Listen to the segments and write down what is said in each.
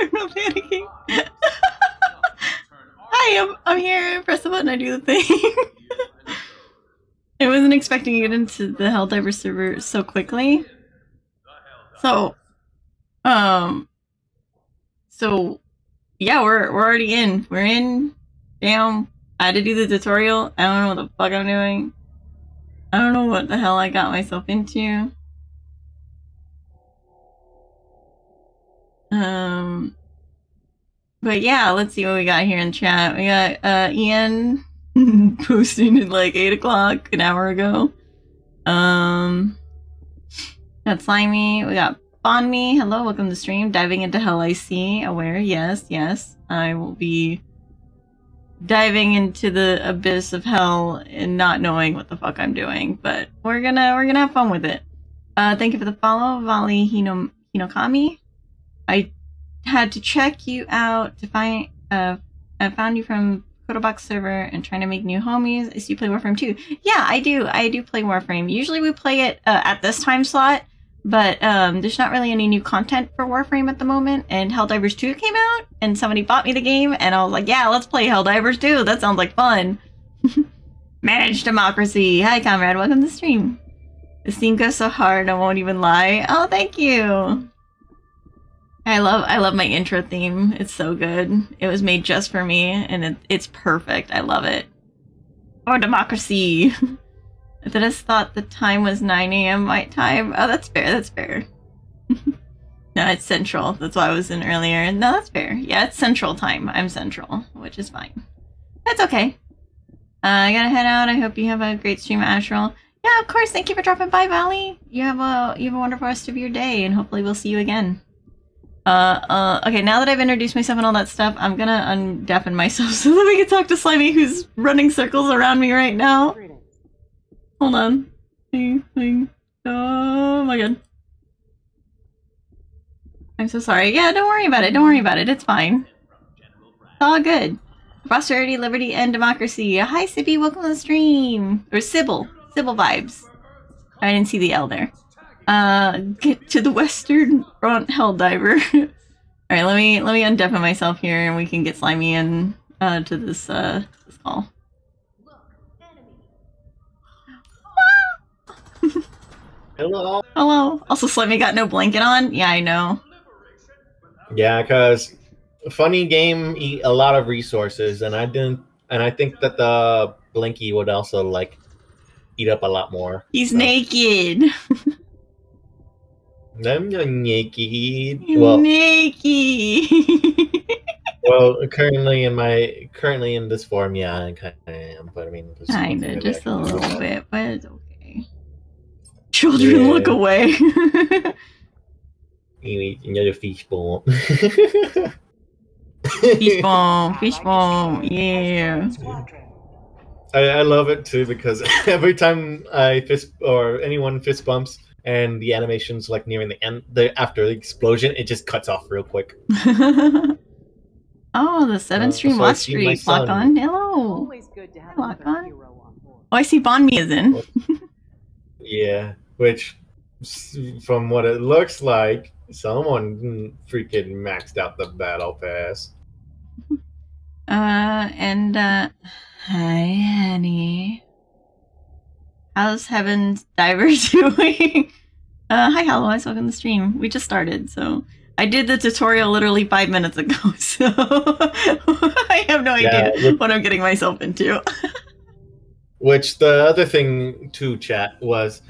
I'm not panicking. Hi, I'm, I'm here. Press the button. I do the thing. I wasn't expecting to get into the Helldiver server so quickly. So, um, so yeah, we're we're already in. We're in. Damn, I had to do the tutorial. I don't know what the fuck I'm doing. I don't know what the hell I got myself into. Um, but yeah, let's see what we got here in chat. We got uh, Ian posting at like 8 o'clock an hour ago. Um, got Slimy. We got Bonme. Hello, welcome to the stream. Diving into Hell I see. Aware. Yes, yes. I will be diving into the abyss of hell and not knowing what the fuck I'm doing. But we're gonna we're gonna have fun with it. Uh, thank you for the follow, Vali Hino, Hinokami. I had to check you out to find. Uh, I found you from Kotobox server and trying to make new homies. I see you play Warframe too. Yeah, I do. I do play Warframe. Usually we play it uh, at this time slot, but um, there's not really any new content for Warframe at the moment. And Helldivers 2 came out, and somebody bought me the game, and I was like, yeah, let's play Helldivers 2. That sounds like fun. Manage democracy. Hi, comrade. Welcome to the stream. This theme goes so hard, I won't even lie. Oh, thank you. I love I love my intro theme. It's so good. It was made just for me and it, it's perfect. I love it. Oh, democracy. I just thought the time was 9 a.m. my time. Oh, that's fair. That's fair. no, it's central. That's why I was in earlier. No, that's fair. Yeah, it's central time. I'm central, which is fine. That's okay. Uh, I gotta head out. I hope you have a great stream, Ashral. Yeah, of course. Thank you for dropping by, Valley. You have a you have a wonderful rest of your day, and hopefully we'll see you again. Uh, uh, okay, now that I've introduced myself and all that stuff, I'm gonna undeafen myself so that we can talk to Slimy, who's running circles around me right now. Hold on. Oh my god. I'm so sorry. Yeah, don't worry about it. Don't worry about it. It's fine. It's all good. Prosperity, liberty, and democracy. Hi, Sibby. Welcome to the stream. Or Sybil. Sybil vibes. I didn't see the L there. Uh, get to the western front, Helldiver. All right, let me let me undeafen myself here, and we can get Slimy in uh, to this uh this call. Hello. Hello. Also, Slimy got no blanket on. Yeah, I know. Yeah, because funny game eat a lot of resources, and I didn't, and I think that the Blinky would also like eat up a lot more. He's so. naked. I'm not naked. Well, naked. well, currently in my currently in this form, yeah, I kind of am. But I mean, kind of, just a little bit, but it's okay. Children yeah. look away. another fish ball. fish ball, fish ball, yeah. I, I love it too because every time I fist or anyone fist bumps and the animation's like nearing the end the after the explosion it just cuts off real quick. Oh the seven uh, stream so watch streak lock on? Hello. Always good to have lock on? oh i see Bonme is in. Yeah which from what it looks like someone freaking maxed out the battle pass. Uh and uh hi honey. How's Heaven's Diver doing? Uh, hi, Halloween. Welcome to the stream. We just started, so I did the tutorial literally five minutes ago, so I have no idea yeah, what I'm getting myself into. Which the other thing to chat was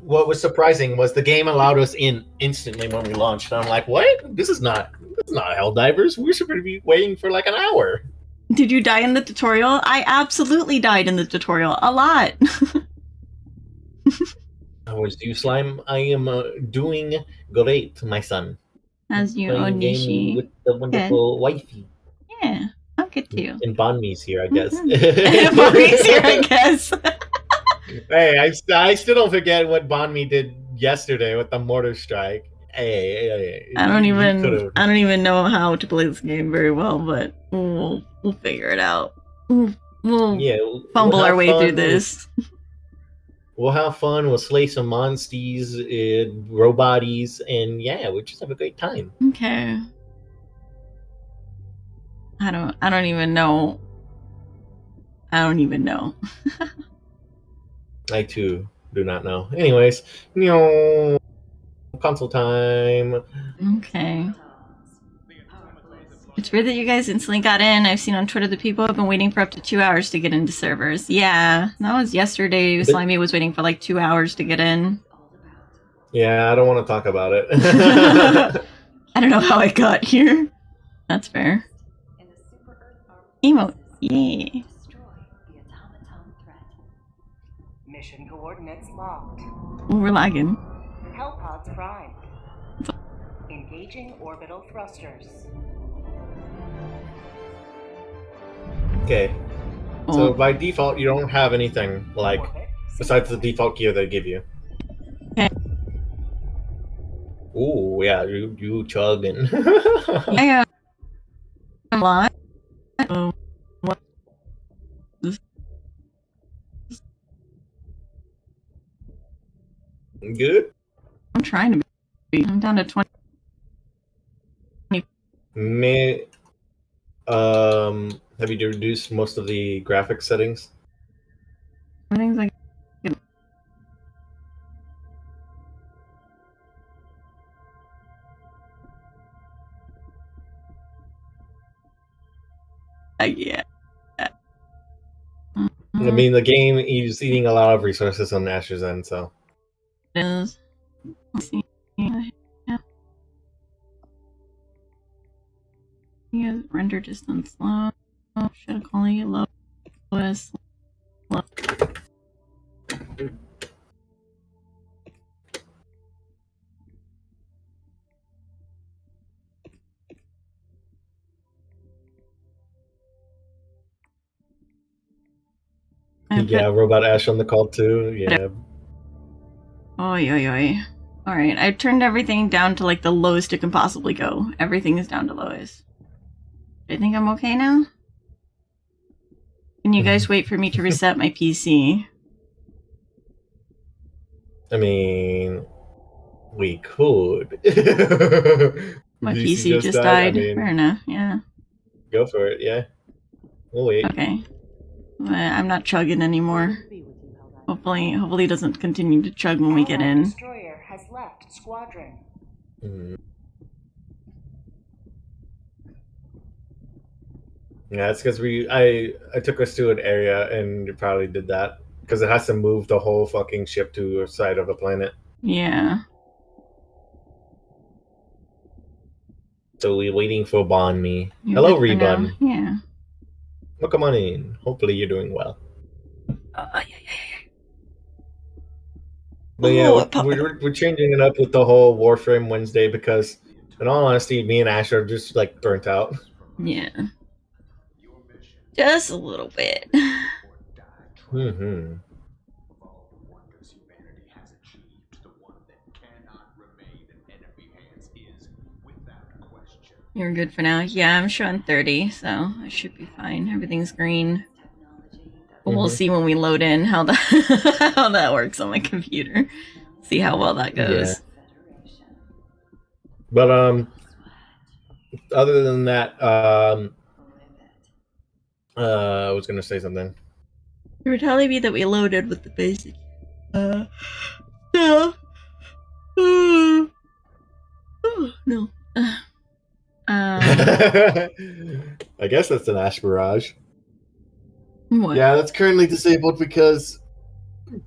what was surprising was the game allowed us in instantly when we launched. And I'm like, what? This is not this is not Helldivers. We're supposed to be waiting for like an hour. Did you die in the tutorial? I absolutely died in the tutorial a lot. How was you, Slime? I am uh, doing great, my son. As you, Onishi. With the wonderful good. wifey. Yeah, I'm good too. And Bonme's here, I guess. Mm-hmm. Bonme's here, I guess. hey, I, I still don't forget what Bonme did yesterday with the mortar strike. Hey, hey, hey, I don't even I don't even know how to play this game very well, but we'll we'll figure it out. We'll, we'll yeah, fumble we'll our way through this We'll have fun. We'll slay some monsties, uh, roboties, and yeah, we'll just have a great time. Okay. I don't. I don't even know. I don't even know. I too do not know. Anyways, you know, console time. Okay. It's weird that you guys instantly got in. I've seen on Twitter that people have been waiting for up to two hours to get into servers. Yeah, that was yesterday. But- Slimy was waiting for like two hours to get in. Yeah, I don't want to talk about it. I don't know how I got here. That's fair. Emote. Yay. Mission coordinates locked. Ooh, we're lagging. Hellpods primed. Engaging orbital thrusters. Okay, so Oh, by default, you don't have anything like besides the default gear they give you. Okay. Ooh, yeah, you you chugging. I got a lot. What? Good. I'm trying to be. I'm down to 20. May um have you reduced most of the graphics settings? Everything's like. Uh, yeah. I mean, the game is eating a lot of resources on Asher's end, so It is. Let's see. Yeah. Yeah, render distance low. Should call it lowest. Low. I put- yeah, Robot Ash on the call too. Yeah, Oi, oi, oi. Alright, I turned everything down to like the lowest it can possibly go. Everything is down to lowest. I think I'm okay now? Can you guys wait for me to reset my PC? I mean, we could. My You PC just, died. I mean, Fair enough, yeah. go for it. Yeah, we'll wait. Okay. I'm not chugging anymore. be with you, Helldiver. Hopefully hopefully it doesn't continue to chug when we get in. Destroyer has left squadron. Mhm. Yeah, it's because we I I took us to an area and you probably did that because it has to move the whole fucking ship to a side of a planet. Yeah. So we're waiting for Bonme. You're Hello, good. Rebun. Yeah. Welcome on in. Hopefully you're doing well. Uh, yeah, yeah, yeah. But yeah, Oh, we're, we're, we're changing it up with the whole Warframe Wednesday because, in all honesty, me and Ash are just like burnt out. Yeah. Just a little bit. hmm You're good for now. Yeah, I'm showing 30, so I should be fine. Everything's green. We'll Mhm. see when we load in how that how that works on my computer. See how well that goes. But um, other than that, um, uh, I was gonna say something. You were telling me that we loaded with the basic uh stuff. Uh, oh, no. Uh, um, I guess that's an Ash Barrage. what? Yeah, that's currently disabled because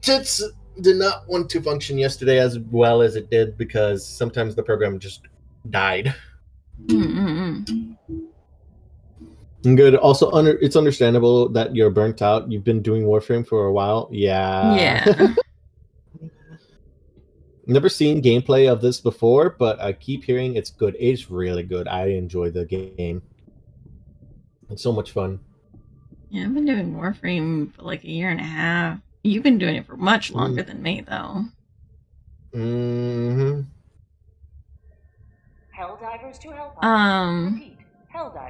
Tits did not want to function yesterday as well as it did because sometimes the program just died. Mm-mm-mm. And good. Also, under it's understandable that you're burnt out. You've been doing Warframe for a while. Yeah. yeah. Never seen gameplay of this before, but I keep hearing it's good. It's really good. I enjoy the game. It's so much fun. Yeah, I've been doing Warframe for like a year and a half. You've been doing it for much longer than me, though. hmm Helldivers to Hellpods. Um, Repeat. Helldivers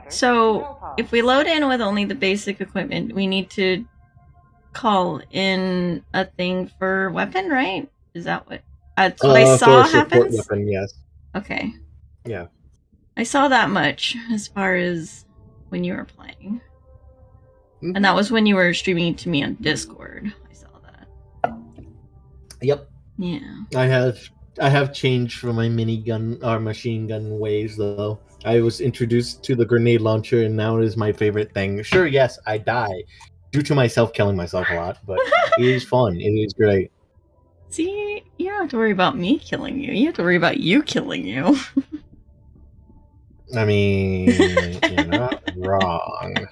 so if we load in with only the basic equipment, we need to call in a thing for weapon, right? Is that what that's what I Uh, saw for a support happens? weapon, yes. Okay. Yeah. I saw that much as far as when you were playing. Mhm. And that was when you were streaming to me on Discord. I saw that. Yep. Yeah. I have I have changed from my minigun or machine gun ways though. I was introduced to the grenade launcher and now it is my favorite thing. Sure, yes, I die due to myself killing myself a lot, but it is fun. It is great. See, you don't have to worry about me killing you. You have to worry about you killing you. I mean, you're not wrong.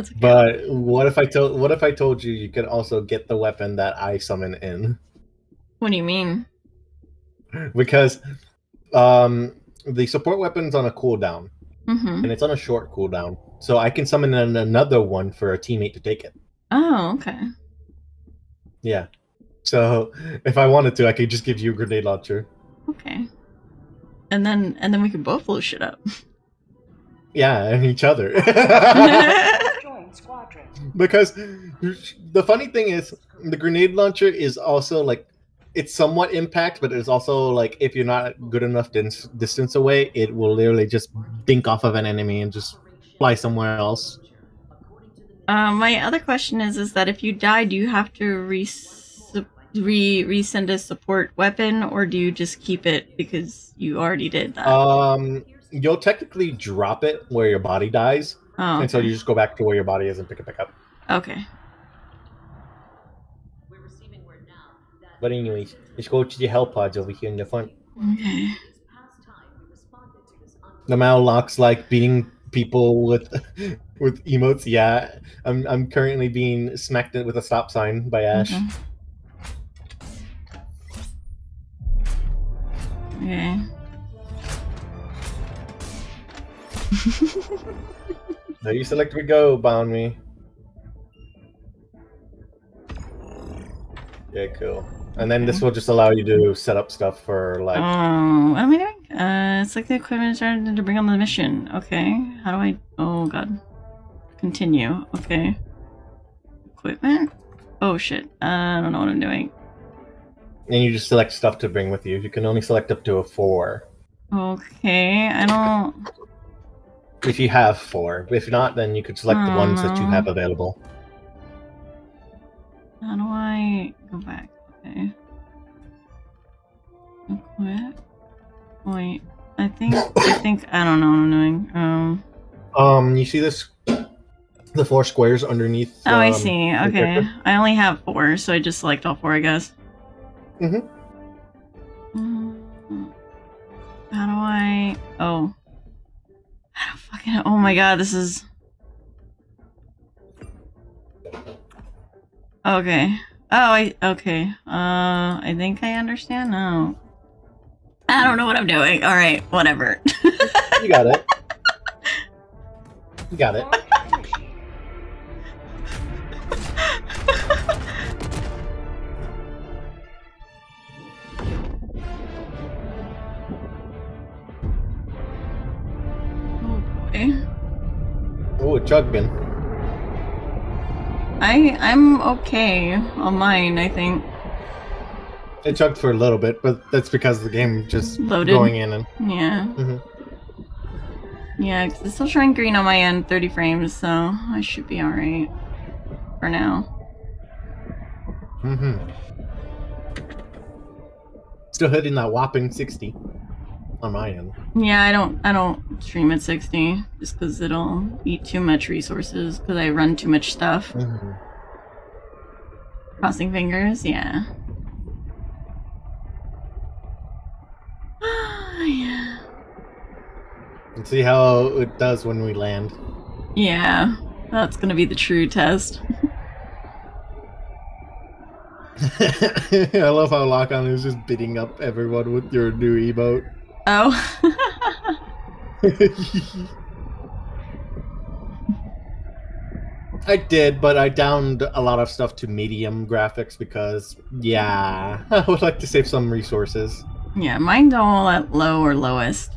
Okay. But what if I told what if I told you you could also get the weapon that I summon in? what do you mean? Because um the support weapon's on a cooldown Mm-hmm. and it's on a short cooldown. So I can summon in another one for a teammate to take it. Oh, okay. Yeah. So if I wanted to, I could just give you a grenade launcher. Okay. And then and then we can both blow shit up. Yeah, and each other. Because the funny thing is, the grenade launcher is also like it's somewhat impact, but it's also like if you're not good enough dis- distance away, it will literally just dink off of an enemy and just fly somewhere else. Um, my other question is, is that if you die, do you have to re re resend a support weapon, or do you just keep it because you already did that? Um, you'll technically drop it where your body dies, oh, and so you just go back to where your body is and pick it back up. okay. But anyways, let's go to the hell pods over here in the front. Okay. The Malocks like beating people with with emotes. Yeah, I'm I'm currently being smacked with a stop sign by Ash. Okay. Okay. So you select we go, bound me. Yeah, cool. And then this will just allow you to set up stuff for like Oh, what am I doing? Uh, it's like the equipment started to bring on the mission. Okay. How do I? Oh God. Continue. Okay. Equipment. Oh shit. Uh, I don't know what I'm doing. and you just select stuff to bring with you. You can only select up to a four. Okay. I don't. If you have four. If not, then you could select the ones that you have available. How do I go back? Okay. Equip. Wait. I think. I think. I don't know what I'm doing. Um. Um, you see this the four squares underneath Oh, I um, see. Okay. I only have four, so I just select all four, I guess. Mhm. Mm, How do I? Oh. How do fucking? Oh my god, this is. Okay. Oh, I okay. Uh, I think I understand now. I don't know what I'm doing. All right, whatever. You got it. You got it. Oh boy. Oh, Chugman. I I'm okay on mine. I think. It chugged for a little bit, but that's because the game just Loaded. going in and Yeah. Mhm. Yeah, 'cause it's still showing green on my end, 30 frames, so I should be alright for now. Mm-hmm. Still hitting that whopping sixty on my end. Yeah, I don't I don't stream at 60 just because it'll eat too much resources because I run too much stuff. Mhm. Crossing fingers, yeah. yeah. And see how it does when we land. Yeah, that's gonna be the true test. I love how Lock On is just beating up everyone with your new emote. Oh. I did, but I downed a lot of stuff to medium graphics because, yeah, I would like to save some resources. yeah, mine's all at low or lowest.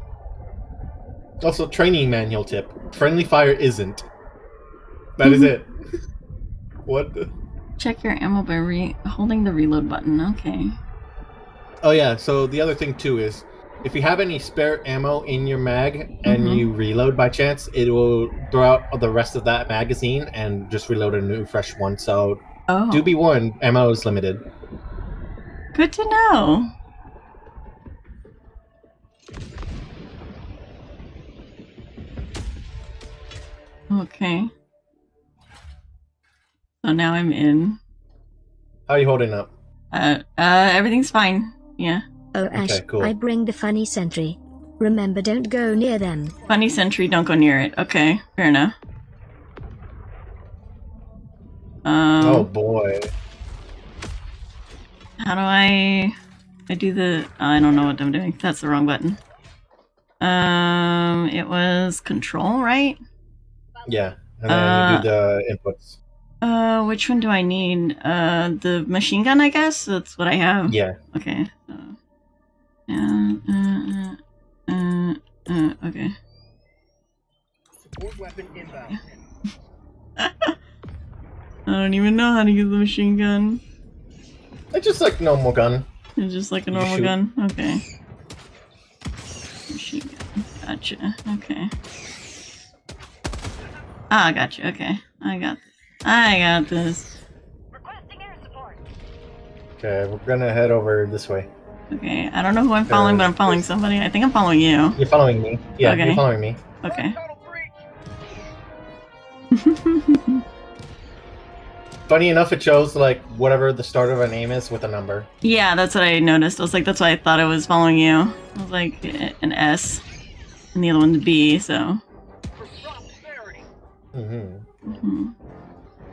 Also, training manual tip: friendly fire isn't. That is it. What? The? Check your ammo by re- holding the reload button. Okay. Oh yeah. So the other thing too is, if you have any spare ammo in your mag and Mhm. you reload by chance, it will throw out the rest of that magazine and just reload a new fresh one. So Oh, do be warned, ammo is limited. good to know. Okay. So now I'm in. How are you holding up? Uh, uh, everything's fine. Yeah. Oh, Ash, Okay, cool. I bring the funny sentry. Remember, don't go near them. Funny sentry, don't go near it. Okay, fair enough. Um, oh boy. How do I? I do the. I don't know what I'm doing. That's the wrong button. Um, it was control, right? Yeah. And then you do the inputs. Uh, which one do I need? Uh, the machine gun, I guess. That's what I have. Yeah. Okay. So, uh, uh, uh, uh, uh, okay. I don't even know how to use the machine gun. It's just like normal gun. It's just like a normal gun. Okay. Machine gun. Gotcha. Okay. Ah, gotcha. Okay. I got this. I got this. Requesting air support. Okay, we're gonna head over this way. Okay. I don't know who I'm following, but I'm following somebody. I think I'm following you. You're following me. Yeah, Okay. you're following me. Okay. Funny enough, it shows like whatever the start of a name is with a number. yeah, that's what I noticed. I was like, that's why I thought I was following you. I was like, an S. And the other one's B, so. hmm mhm.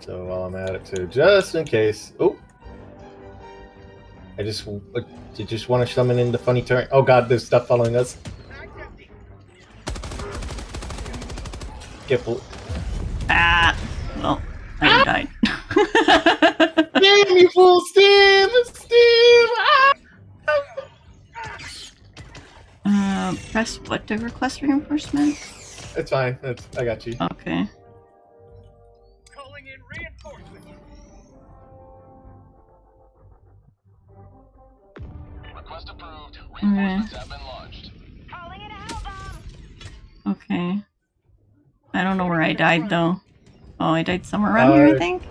So while I'm at it too, just in case. Oh, I just, uh, you just want to summon in the funny turn. Oh god, there's stuff following us. Careful. Ah! Well, I died. Damn you fool, Steve! Steve! Ah! uh, press what to request reinforcement? It's fine. It's, I got you. Okay. Bomb. Okay. I don't know where I died though. Oh, I died somewhere around here, I Uh, think.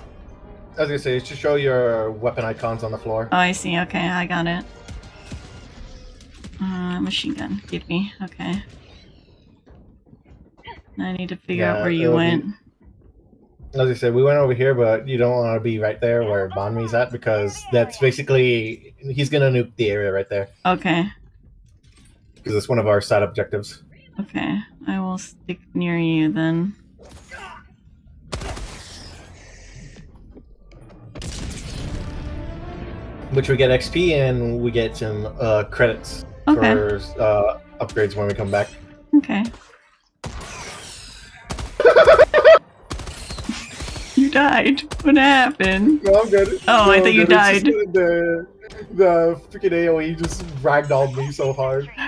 I was gonna say, should show your weapon icons on the floor. Oh, I see. Okay, I got it. Uh, machine gun. Give me. Okay. I need to figure out where you it'll be- went. As I said, we went over here, but you don't want to be right there where Bonmi's at because that's basically he's gonna nuke the area right there Okay. Because it's one of our side objectives. Okay. I will stick near you then. Which we get XP and we get some uh, credits Okay. for uh, upgrades when we come back. Okay. Died. What happened? No, I'm good. Oh, I thought you died. the the freaking AOE just ragdolled me so hard.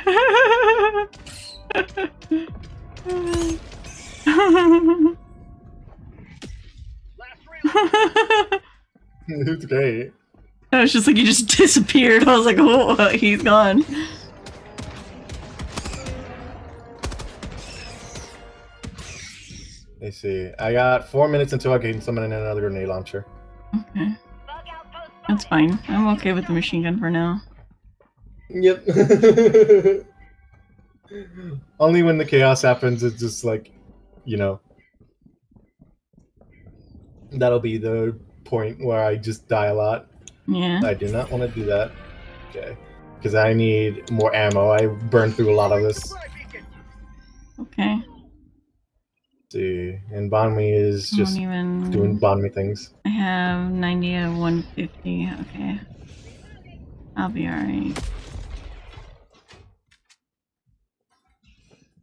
it's great. I was just like, you just disappeared. I was like, oh, he's gone. Let's see. I got four minutes until I can summon in another grenade launcher. Okay. That's fine. I'm okay with the machine gun for now. Yep. Only when the chaos happens, it's just like, you know. That'll be the point where I just die a lot. Yeah. I do not want to do that. Okay. Because I need more ammo. I burned through a lot of this. Okay. And Bonmi is just even. doing Bonmi things. I have 90 of 150. Okay. I'll be alright.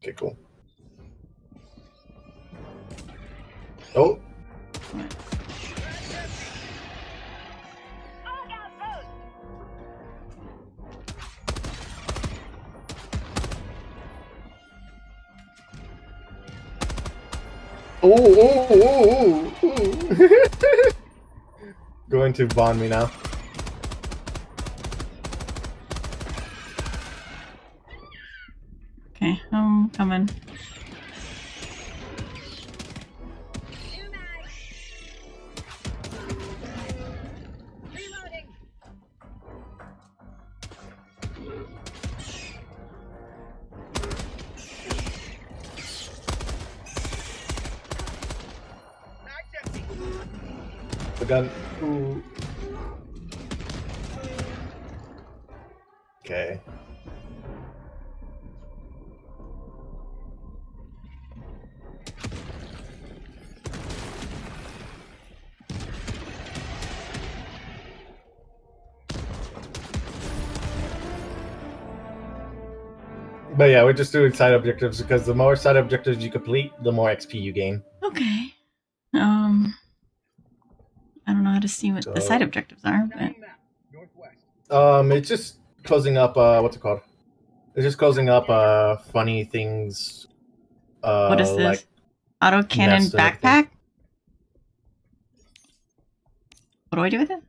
Okay, cool. Oh, What? Oh, oh, oh, oh, going to Bonme now. Okay, I'm coming. Gun. Ooh. Okay. But yeah, we're just doing side objectives because the more side objectives you complete, the more XP you gain. Okay. Um, I don't know how to see what the side objectives are, but Northwest. Um, it's just closing up. Uh, what's it called? It's just closing up. Uh, funny things. Uh, what is this? Like, Auto cannon nest and everything. backpack. What do I do with it?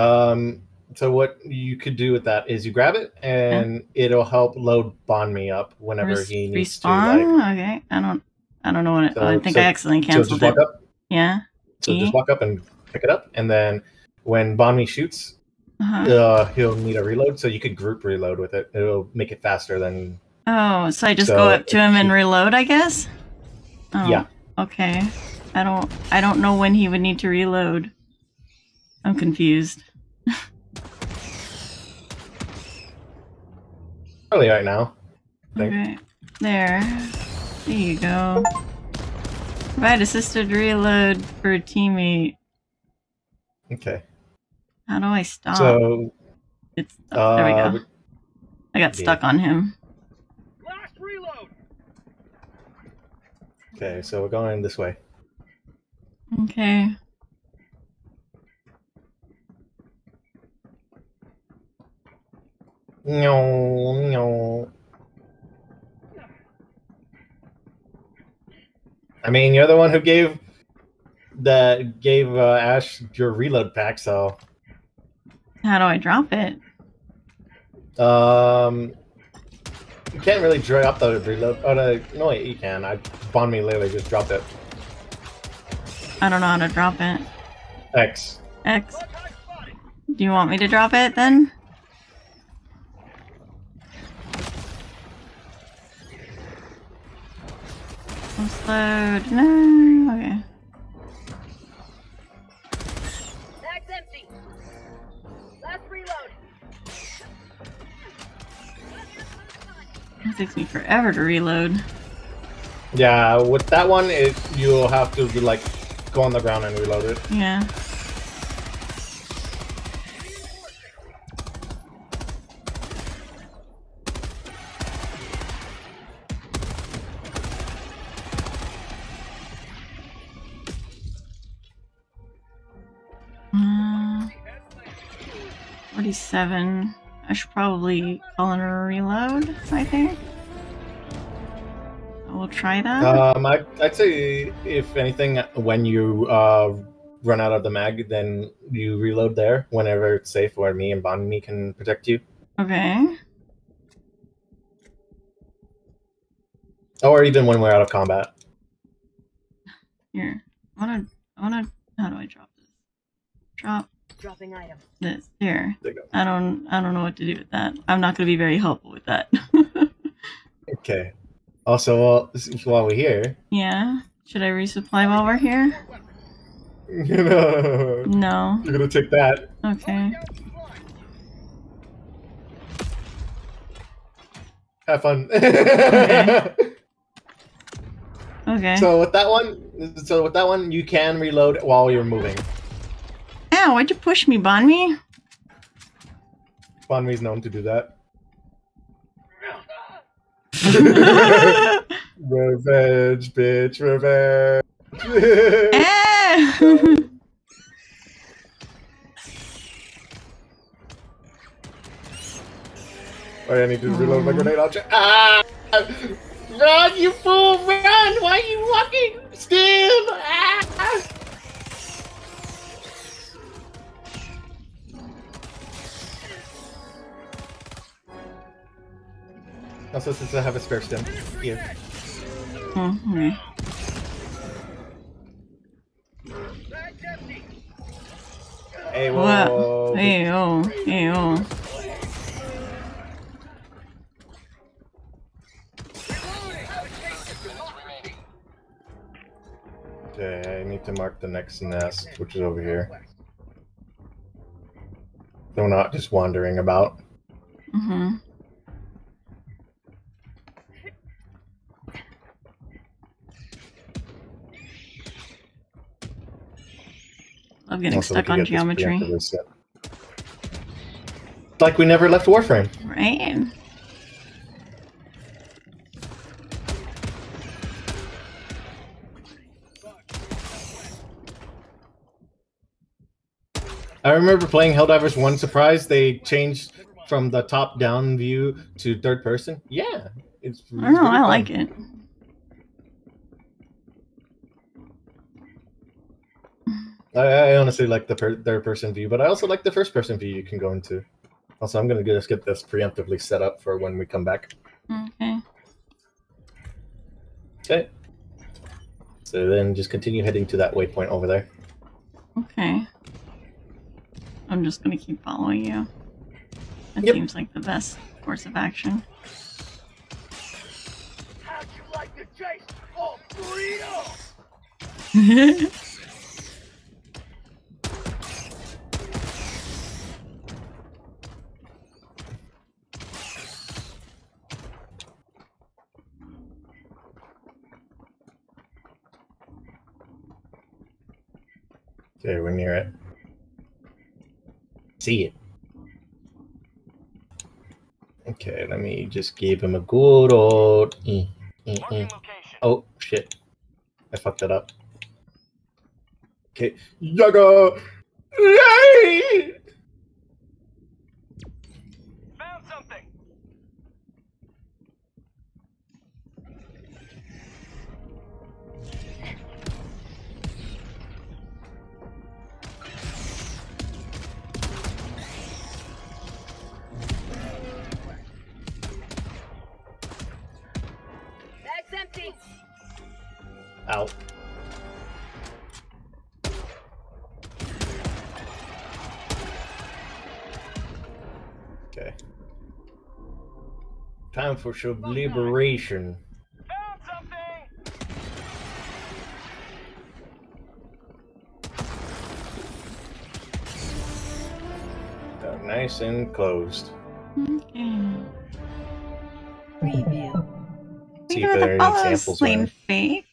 um, so what you could do with that is you grab it and it'll help load Bonme up whenever Res- he needs respawn. to. Like, okay, I don't. I don't know what. It, So- I think so- I accidentally so canceled just it. up. Yeah. So E? just walk up and pick it up, and then when Bonme shoots, Uh-huh. uh, he'll need a reload. So you could group reload with it. It'll make it faster than. Oh, so I just So go up to him and reload, I guess. Oh, Yeah. Okay. I don't. I don't know when he would need to reload. I'm confused. Probably right now. Okay. There. There you go. Provide assisted reload for a teammate. Okay. How do I stop? So it's oh, there we uh, go. I got yeah. stuck on him. Last reload. Okay, so we're going this way. Okay. No, no. I mean, you're the one who gave that gave uh, Ash your reload pack, so How do I drop it? um, you can't really drop the reload. Oh no, no, wait, you can. I Bonme literally just dropped it. I don't know how to drop it. X. X. Do you want me to drop it then? Almost load. No. Okay. Takes me forever to reload. Yeah, with that one, it you'll have to be like go on the ground and reload it. Yeah. Uh, 47. I should probably call in a reload, I think. We'll try that. Um, I, I'd say if anything, when you uh, run out of the mag, then you reload there whenever it's safe, where me and Bonme can protect you, okay. or even when we're out of combat. Here. I wanna I wanna how do I drop this? Drop Dropping item. this. Here. There. I don't I don't know what to do with that. I'm not gonna be very helpful with that. Okay. Also, while, while we're here, yeah. Should I resupply while we're here? you know, No. you're gonna take that. Okay. Have fun. Okay. so with that one, so with that one, you can reload while you're moving. Ow, why'd you push me, Bonme? Bond me's known to do that. Revenge, bitch, revenge. Eh! Oh, I need to reload my grenade launcher. Ah! Run, you fool! Run! Why are you walking still? Ah! Also, since I have a spare stem. Here. Oh, okay. Hey, whoa. What? whoa. Hey, oh, hey, oh. Okay, I need to mark the next nest, which is over here. So we're not just wandering about. Mm-hmm. Love getting Also, stuck on get geometry. Like we never left Warframe. Right? I remember playing Helldivers 1 Surprise. They changed from the top down view to third person. Yeah. It's I don't know, I like it. I, I honestly like the per- third person view, but I also like the first person view you can go into. Also, I'm going to just get this preemptively set up for when we come back. Okay. Okay. So then just continue heading to that waypoint over there. Okay. I'm just gonna keep following you. That Yep. seems like the best course of action. How'd you like the chase? Oh, burrito! Okay, we're near it. See it. Okay, let me just give him a good old. eh. Marking location. Oh shit! I fucked that up. Okay, Yaga. Yay! Out. Okay. Time for some liberation. Found something. Nice and closed. Okay. Preview. See We if go there are any follow samples. Slain around.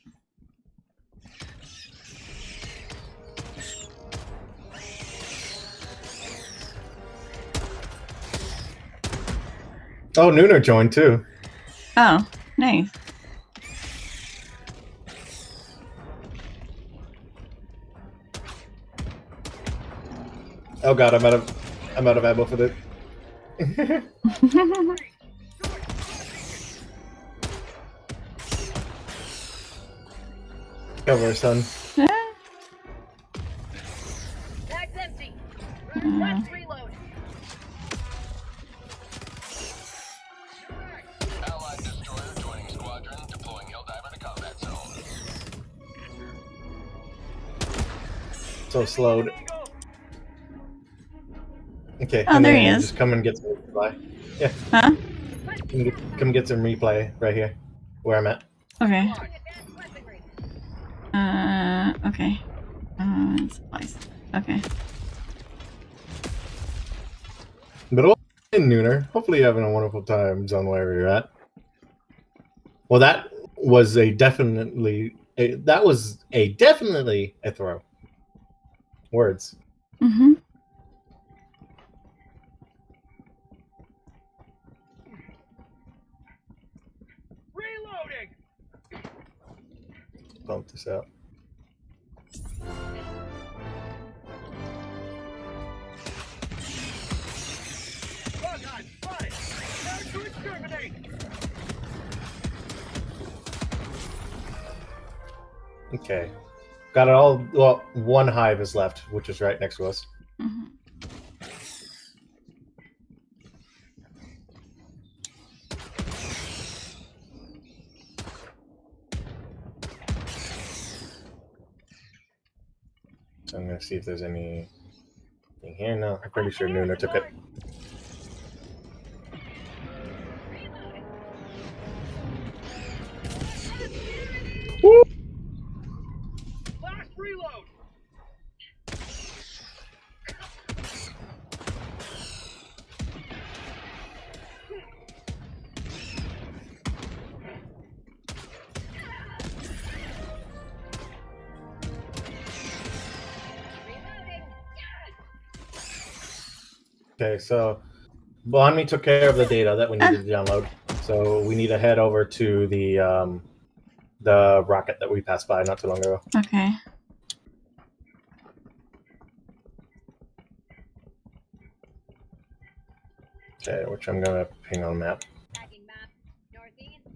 Oh, Nooner joined too. Oh, nice. Oh god, I'm out of I'm out of ammo for this. Cover, son. slowed. Okay. Oh, and there he is. Just come and get some replay. Yeah. Huh? Come get, come get some replay right here, where I'm at. Okay. Uh, okay. Uh, supplies. Okay. But all in Nooner. Hopefully, you're having a wonderful time on wherever you're at. Well, that was a definitely a, that was a definitely a throw. Words. Mm-hmm. Reloading. Bump this out. Buckeye, spotted. Time to exterminate. Okay. Got it all. Well, one hive is left, which is right next to us. Mm -hmm. So I'm gonna see if there's anything here. No, I'm pretty sure Nuno took it. Okay, so Bonme took care of the data that we needed to download. So we need to head over to the um, the rocket that we passed by not too long ago. Okay. Okay, which I'm gonna ping on map. Tracking map. Northeast.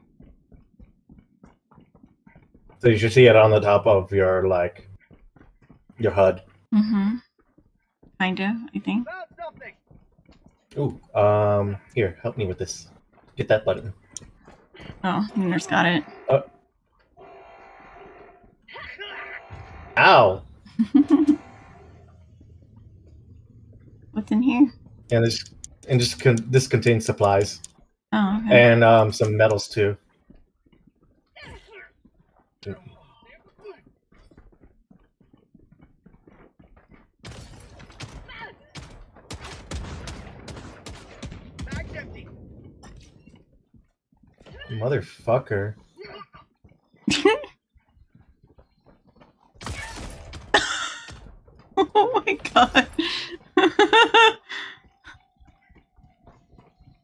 So you should see it on the top of your like your HUD. Mm-hmm. Kind of, I think. Found something. Ooh, um, here, help me with this. Get that button. Oh, Nooner's got it. Ow! What's in here? And this and just con- this contains supplies Oh, okay. and um, some metals too. Motherfucker. oh my god.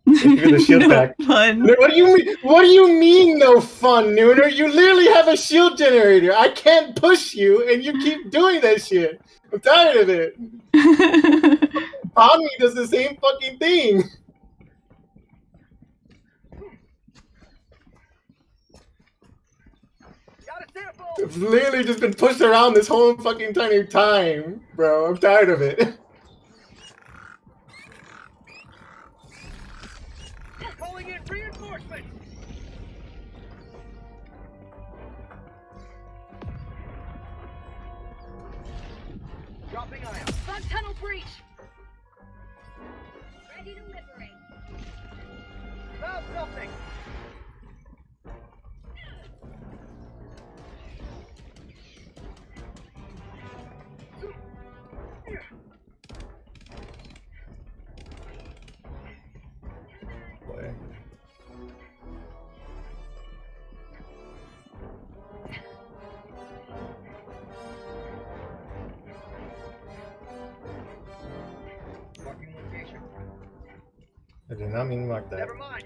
you the shield no back. Fun. What do you mean? What do you mean no fun, Nooner? You literally have a shield generator. I can't push you, and you keep doing that shit. I'm tired of it. Tommy does the same fucking thing. Got a sample. I've literally just been pushed around this whole fucking tiny time, bro. I'm tired of it. that. Never mind.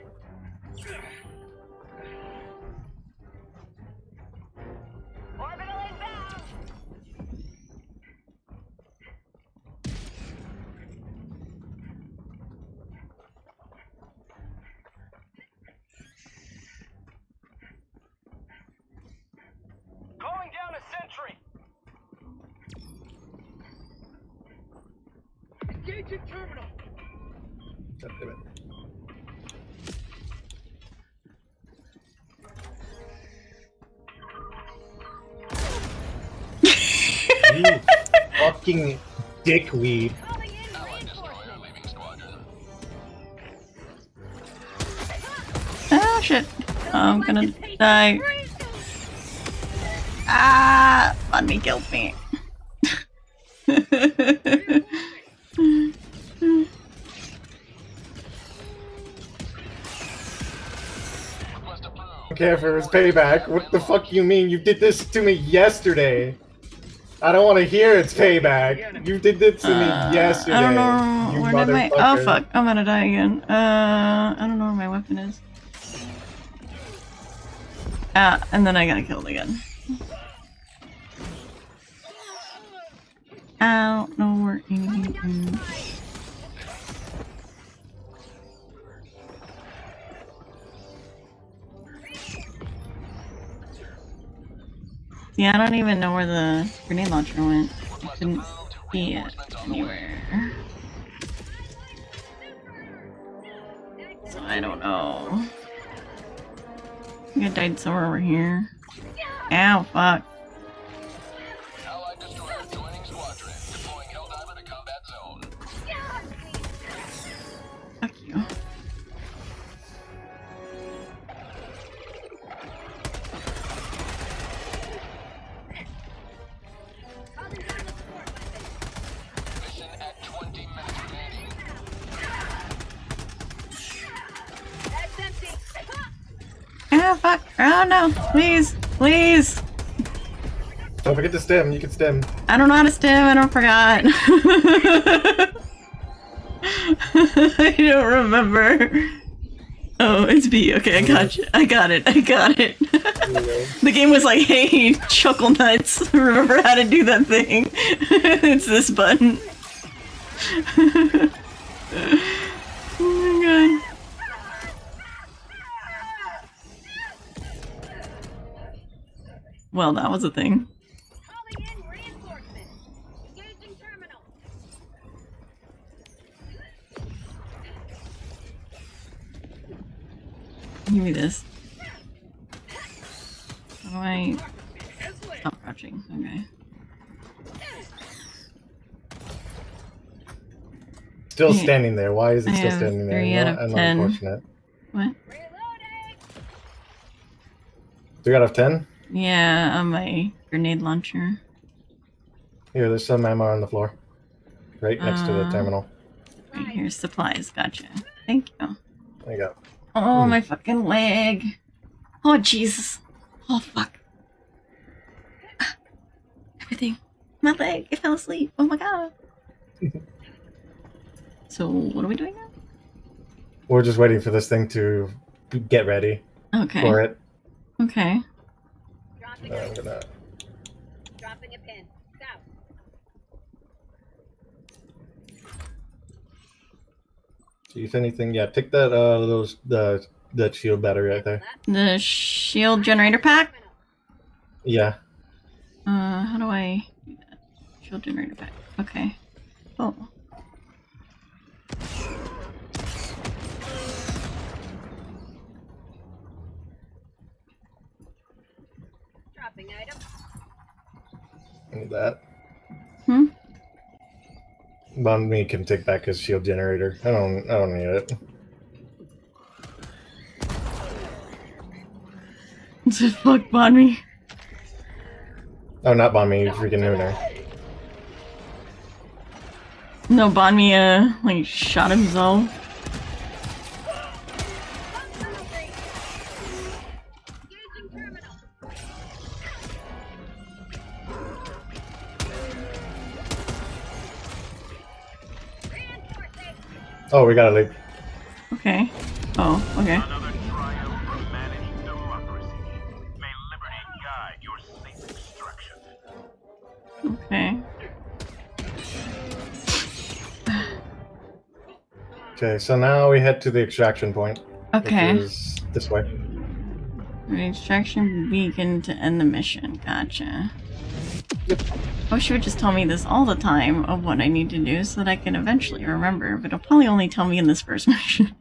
Fucking dickweed. Calling in Allied destroyer reinforcements. leaving squadron. oh shit. I'm gonna die. Ah! Let me kill me. Request approved. Okay, if it was payback, what the fuck you mean? You did this to me yesterday. I don't want to hear it's payback. You did this to me Uh, yesterday. I don't know you where did my. Oh fuck! I'm gonna die again. Uh, I don't know where my weapon is. Ah, and then I got killed again. I don't know where anything is. Yeah, I don't even know where the grenade launcher went. I couldn't see it anywhere. So I don't know. I think I died somewhere over here. Ow, fuck. Oh fuck! Oh no! Please, please! Don't forget to stem. You can stem. I don't know how to stem. I don't forgot. I don't remember. Oh, it's B. Okay, I got you. I got it. I got it. the game was like, "Hey, chuckle nuts! Remember how to do that thing? it's this button." oh my god. Well, that was a thing. Calling in reinforcements. Engaging terminal. Give me this. How do I stop crouching? Okay. Still Yeah. standing there. Why is it I still standing there? three You out of I'm 10. unfortunate. What? Reloading. Three out of ten. Yeah, on my grenade launcher. Here, there's some ammo on the floor, right next to the Uh. terminal. Right here's supplies. Gotcha. Thank you. There you go. Oh, Hmm. my fucking leg. Oh, Jesus. Oh, fuck. Everything. My leg. It fell asleep. Oh, my God. so, what are we doing now? We're just waiting for this thing to get ready Okay. for it. Okay. Dropping Uh, a I'm gonna. dropping a pin. South. See if anything. Yeah, take that. Uh, those the that shield battery right there. The shield generator pack? Yeah. Uh, how do I? Shield generator pack. Okay. Oh. Dropping item. I need that. Hmm? Bonme can take back his shield generator. I don't. I don't need it. It's fuck on me. Oh, not Bonme. Freaking Nooner. No, Bonme, uh, like, shot himself. Oh, we gotta leave. Okay. Oh, okay. Another triumph for managed democracy. May liberty guide your safe extraction. Okay. Okay, so now we head to the extraction point. Okay. Which is this way. Extraction beacon to end the mission. Gotcha. Oh, she would just tell me this all the time of what I need to do so that I can eventually remember, but it'll probably only tell me in this first mission.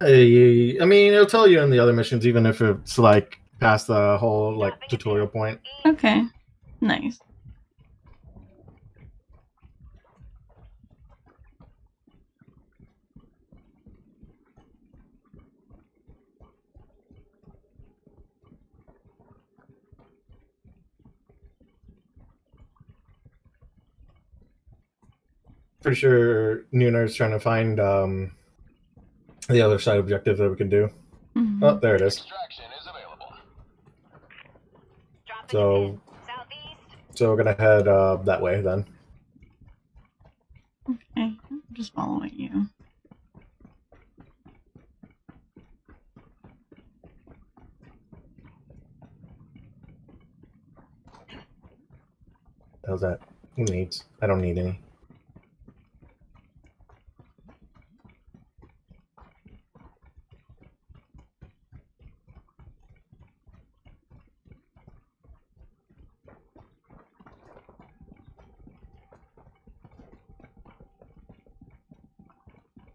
Hey, I mean, it'll tell you in the other missions, even if it's like past the whole like tutorial point. okay. Nice. Pretty sure Nooner's trying to find um the other side objective that we can do. Mhm. Oh, there it is. Is available. So, so we're gonna head uh that way then. Okay. I'm just following you. How's that? Who needs? I don't need any.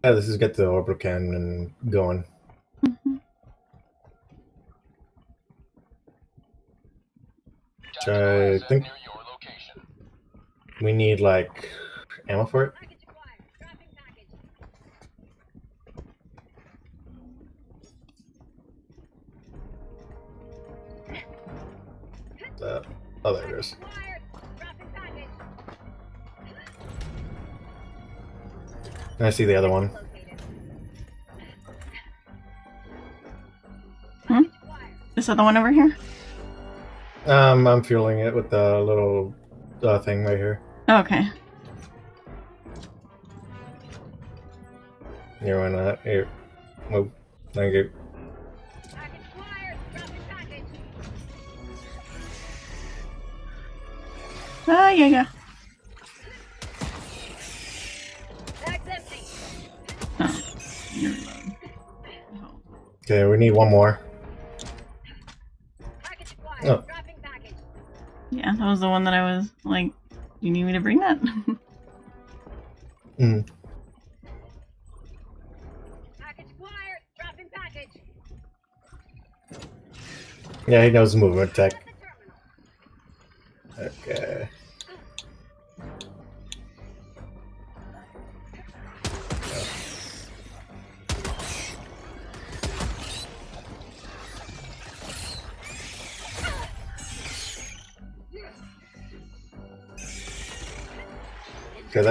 Yeah, this is get the orbital cannon going. Mhm. I think- near your location. We need like ammo for it. Package acquired. Dropping package. Uh, oh, there it is. I see the other one. Located. this other one over here? Um, I'm fueling it with the little uh, thing right here. Okay. Here, why not? Here, move. Thank you. Package acquired. Dropping package. Ah, yeah, yeah. Okay, we need one more. Package. Oh. Dropping package. Yeah, that was the one that I was like, you need me to bring that? Mm. Package acquired. Dropping package. Yeah, he knows movement tech.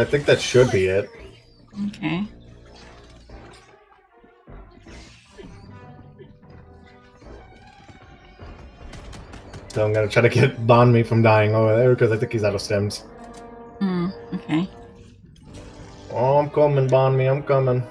Think that should be it. okay. So I'm gonna try to get Bonme from dying over there because I think he's out of stems. Hmm, okay. Oh, I'm coming, Bonme, I'm coming.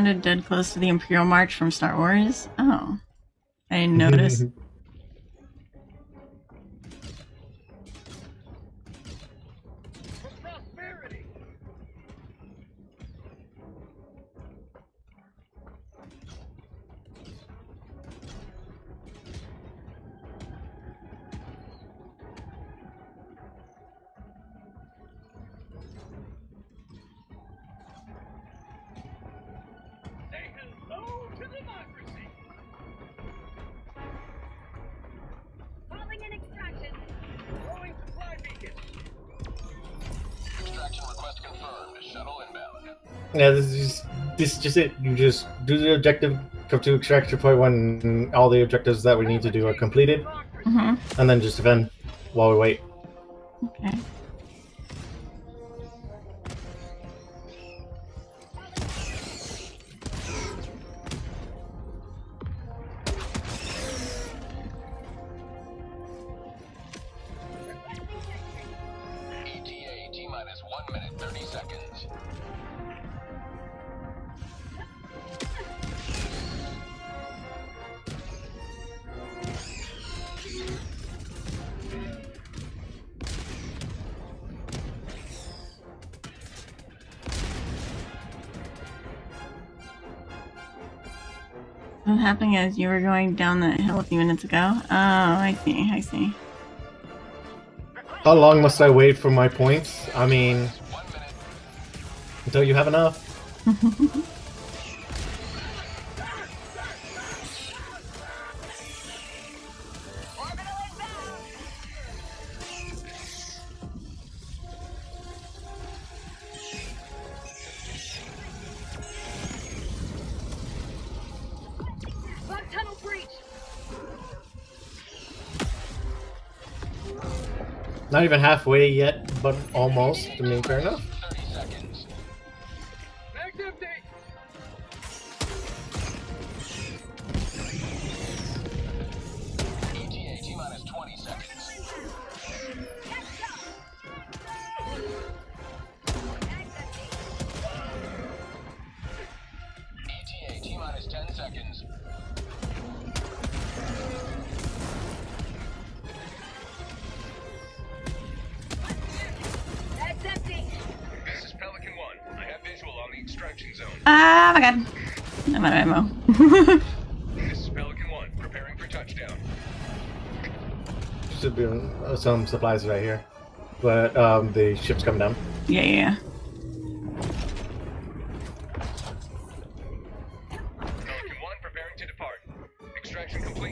Sounded dead close to the Imperial March from Star Wars. Oh. I didn't notice. just it. You just do the objective, come to extraction point when all the objectives that we need to do are completed, Mm-hmm. and then just defend while we wait. What happened is you were going down that hill a few minutes ago. Oh, I see, I see. How long must I wait for my points? I mean, until you have enough. Not even halfway yet, but almost. I mean, fair enough. some supplies right here. But um, the ship's coming down. Yeah, yeah.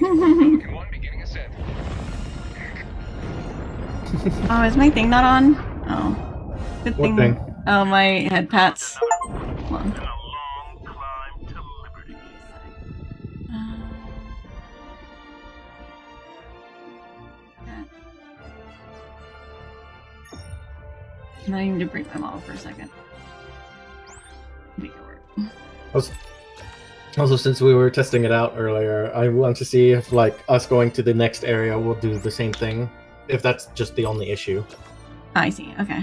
oh, is my thing not on? Oh. Good thing. thing. Oh, my head pats. Need to break my model for a second. Make it work. Also, also, since we were testing it out earlier, I want to see if, like, us going to the next area will do the same thing. If that's just the only issue. I see. Okay.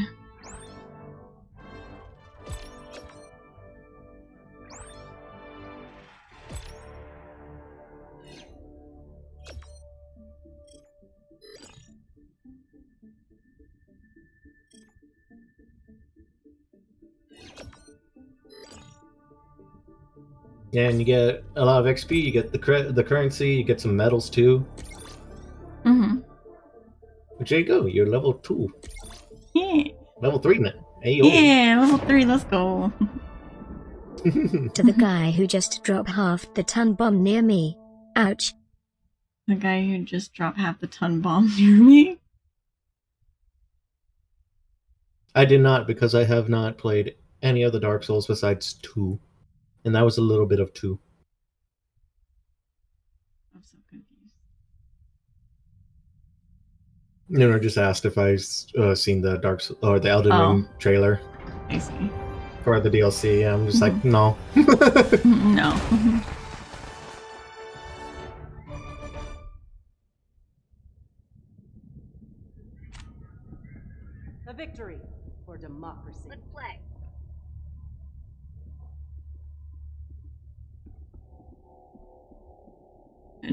And you get a lot of XP. You get the cre- the currency. You get some medals too. Mm-hmm. Which there you go. You're level two, Yeah. level three now. Hey, Yeah, level three. Let's go. To the guy who just dropped half the ton bomb near me. Ouch. The guy who just dropped half the ton bomb near me. I did not because I have not played any other Dark Souls besides two, and that was a little bit of two. I'm so confused. You know, just asked if I uh, seen the Dark or the Elden Oh. Ring trailer I see. for the DLC. I'm just like, no. no.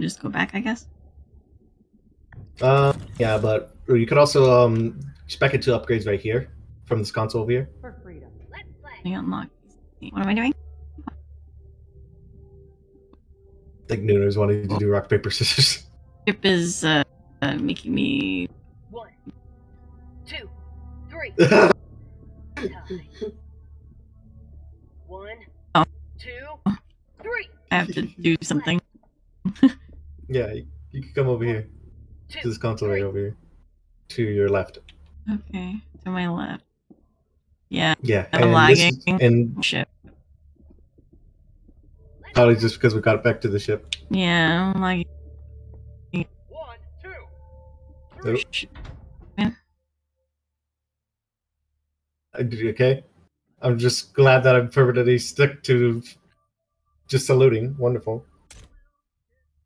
And just go back, I guess. Uh, yeah, but you could also um spec it to upgrades right here from this console over here. For freedom. Let's play. Unlock. What am I doing? I think Nooners wanted to do rock paper scissors. Chip is uh, uh, making me. One, two, three. yeah, Time. One, Oh. two, three. I have to do something. you, you can come over here to this console three. right over here, to your left. Okay, to my left. Yeah, Yeah, I'm and, this, lagging. and ship. probably just because we got it back to the ship. Yeah, I'm like. One, two. Oh, sh- uh, you Okay, I'm just glad that I'm permanently stuck to just saluting. Wonderful.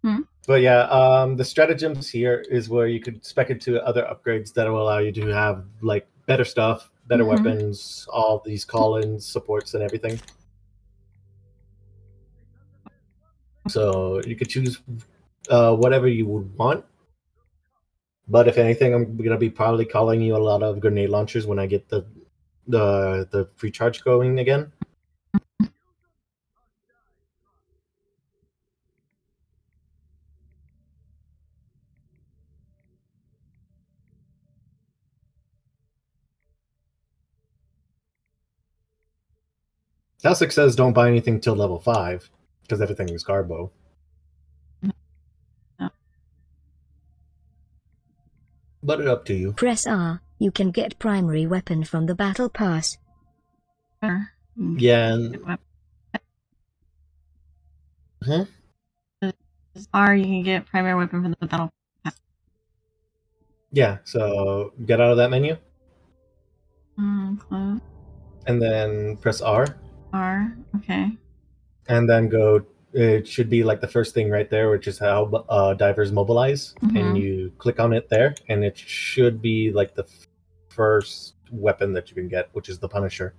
Hmm. But yeah, um, the stratagems here is where you could spec into other upgrades that will allow you to have like better stuff, better Mhm. weapons, all these call-ins, supports, and everything. So you could choose uh, whatever you would want. But if anything, I'm gonna be probably calling you a lot of grenade launchers when I get the the the free charge going again. Telsix says don't buy anything till level five because everything is Garbo. Yeah. But it up to you. Press R. You can get primary weapon from the battle pass. Sure. Yeah, and huh? R, you can get primary weapon from the battle. pass. Yeah. So get out of that menu Mm, close. and then press R, R. Okay. and then go. It should be like the first thing right there, which is how uh, divers mobilize, Mhm. and you click on it there, and it should be like the f- first weapon that you can get, which is the Punisher,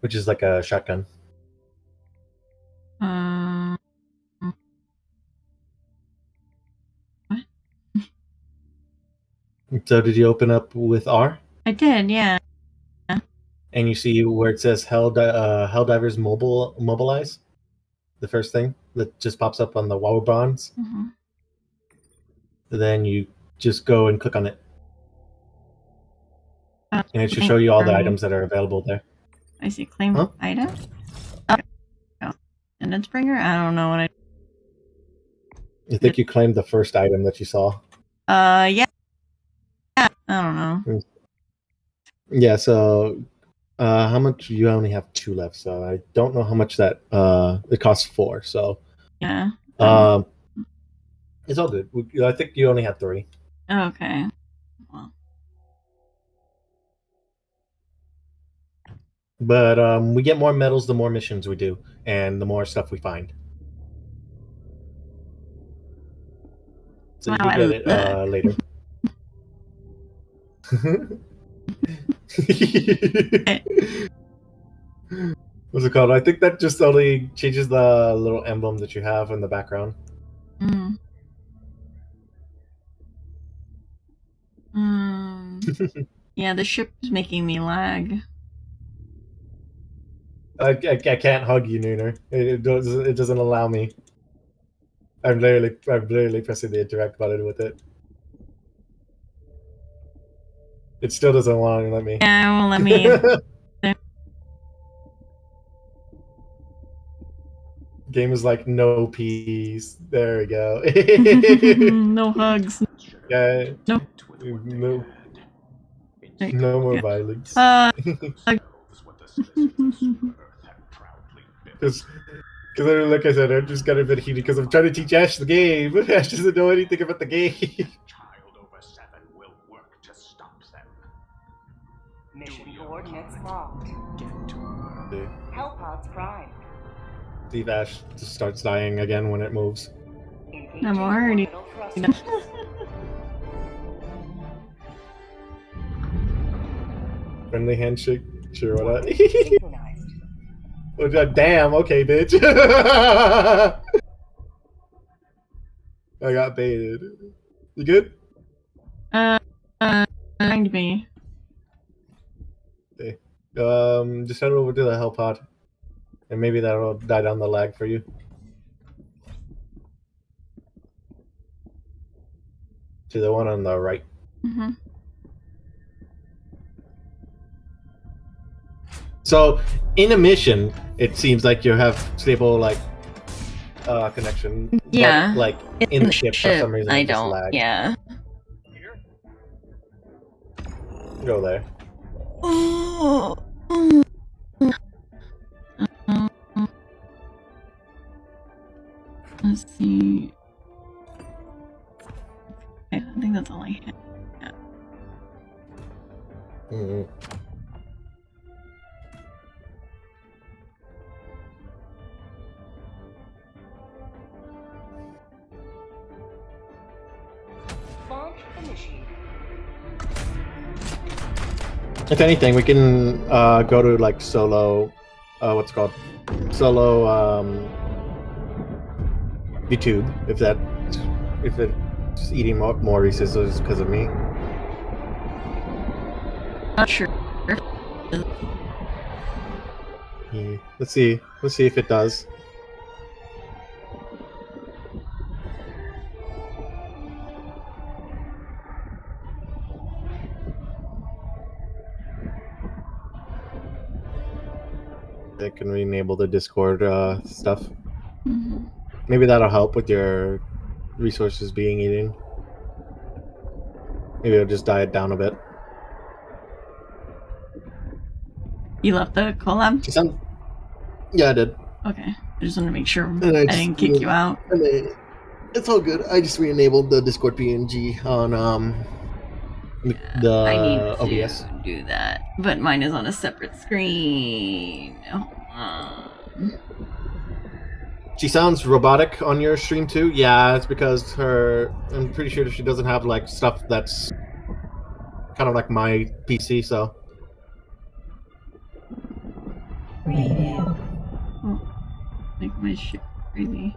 which is like a shotgun. Um. What? So did you open up with R? I did. Yeah. And you see where it says Hell uh, Helldivers Mobile Mobilize, the first thing that just pops up on the WoW bronze. Mhm. Then you just go and click on it, Uh, and it should show you all the um, items that are available there. I see. Claim Huh? item. Oh. oh. Sentence bringer. I don't know what I. I think you claimed the first item that you saw. Uh. yeah. Yeah. I don't know. Yeah, so uh how much you only have two left, so I don't know how much that uh it costs four, so Yeah. um it's all good. I think you only have three. Okay. Well, But um we get more medals the more missions we do and the more stuff we find. So you Wow, I can get it uh later. What's it called? I think that just only changes the little emblem that you have in the background. mm. Mm. yeah, the ship is making me lag. I, I, I can't hug you, Nooner. It, it doesn't. It doesn't allow me. I'm literally, I'm literally pressing the interact button with it. It still doesn't want to let me. Yeah, it won't let me. Game is like no peace. There we go. no hugs. yeah. No. No. No more Yeah. violence. Uh, Because, because like I said, I just got a bit heated because I'm trying to teach Ash the game. Ash doesn't know anything about the game. Coordinates locked. Get to work. Hellpods prime. Steve Ash just starts dying again when it moves. I'm already- Friendly handshake. Sure, what not? Synchronized. God damn, okay, bitch. I got baited. You good? uh, uh, remind me. Um, just head over to the hell pod. And maybe that'll die down the lag for you. To the one on the right. hmm So, in a mission, it seems like you have stable, like, uh, connection. but, Yeah. like, in, the ship, for some reason, I don't. lags. Yeah. Go there. Let's see. I think that's all I had. Mhm. Launch If anything, we can uh, go to like solo. Uh, what's it called solo um, YouTube. If that, if it's eating more, more resources because of me. Not sure. Yeah. Let's see. Let's see if it does. I can re-enable the Discord uh, stuff. Mhm. Maybe that'll help with your resources being eaten. Maybe it'll just diet down a bit. You left the collab? Sound- Yeah, I did. Okay. I just want to make sure I I, didn't kick you out. It's all good. I just re-enabled the Discord PNG on um the I need OBS. to do that, but mine is on a separate screen. On. She sounds robotic on your stream too. Yeah, it's because her. I'm pretty sure she doesn't have like stuff that's kind of like my PC. So Oh, make my shit crazy.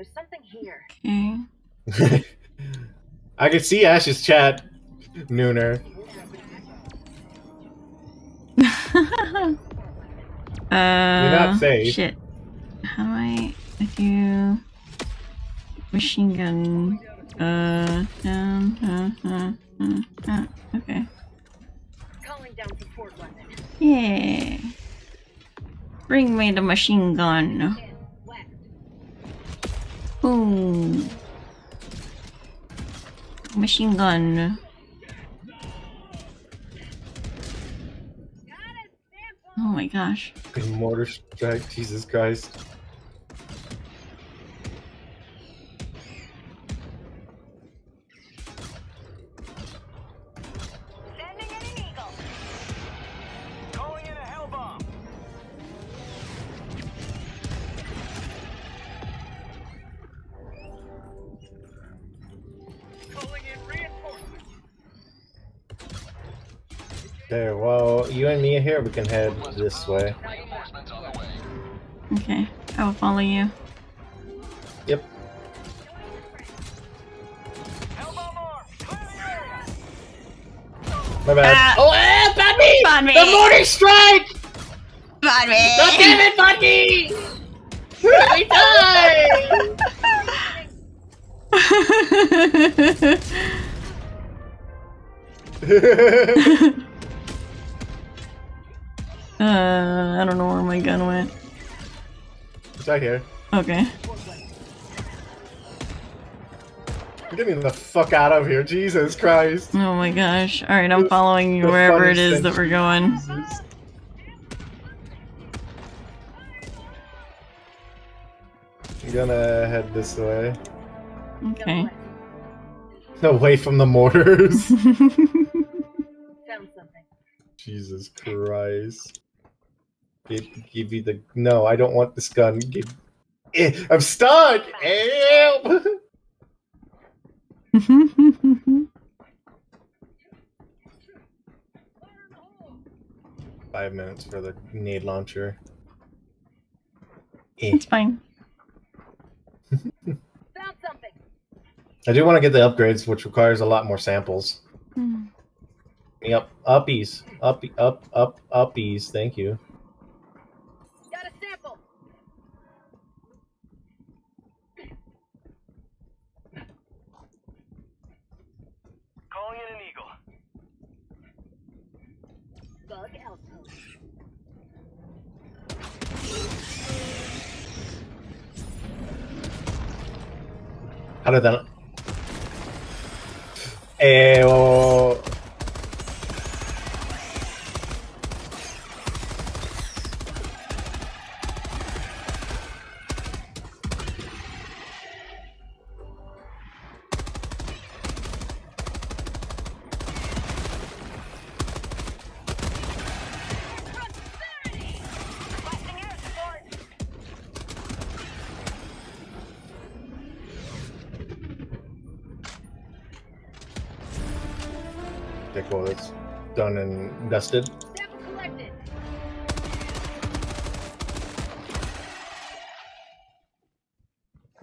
There's something here. Okay. I can see Ash's chat. Nooner. uh, not safe. Shit. How do I do machine gun? Uh, down, uh, uh, uh, uh, okay. Calling down support weapon. Yeah. Bring me the machine gun. Boom. Machine gun. Oh my gosh. Mortar strike, Jesus Christ. Well, and me here. We can head this way. Reinforcements on the way. Okay, I will follow you. Yep. Hell bomb armed. Clear the area. My bad. Ah. oh, eh, Bunny! Bunny! The mortar strike! God, man! God damn it, Bunny! I died! Uh, I don't know where my gun went. it's right here. Okay. Get me the fuck out of here, Jesus Christ. Oh my gosh. Alright, I'm following you wherever it funniest is thing- that we're going. Jesus. I'm gonna head this way. Okay. Away from the mortars. Found something. Jesus Christ. Give, give you the. No, I don't want this gun. Give. Eh, I'm stuck! Help! Five minutes for the grenade launcher. Eh. it's fine. Found something. I do want to get the upgrades, which requires a lot more samples. Hmm. Yep, uppies. Up, up, up, uppies. Thank you. Got a sample. Calling in an eagle. Bug outpost. How did that? Eh, oh. And dusted. Sample collected.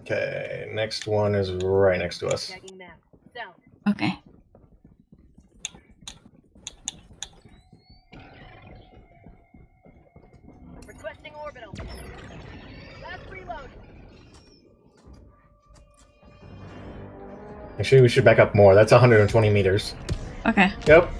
Okay, next one is right next to us. Tagging map. South. Okay. Requesting orbital. Last reload. Actually, we should back up more. That's 120 meters. Okay. Yep.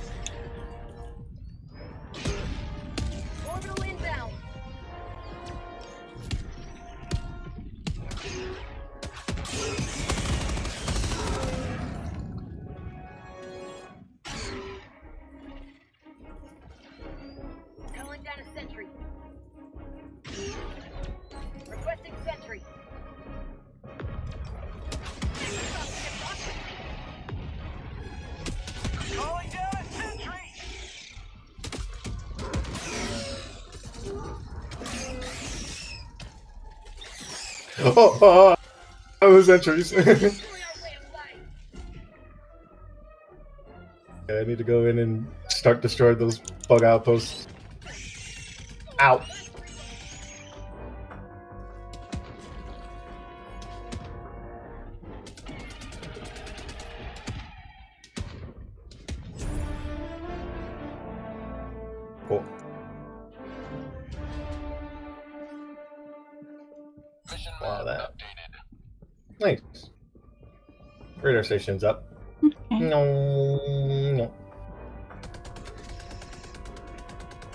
Those entries. Destroy our way of life. I need to go in and start destroying those bug outposts. Ow. Radar station's up. Okay. No, no.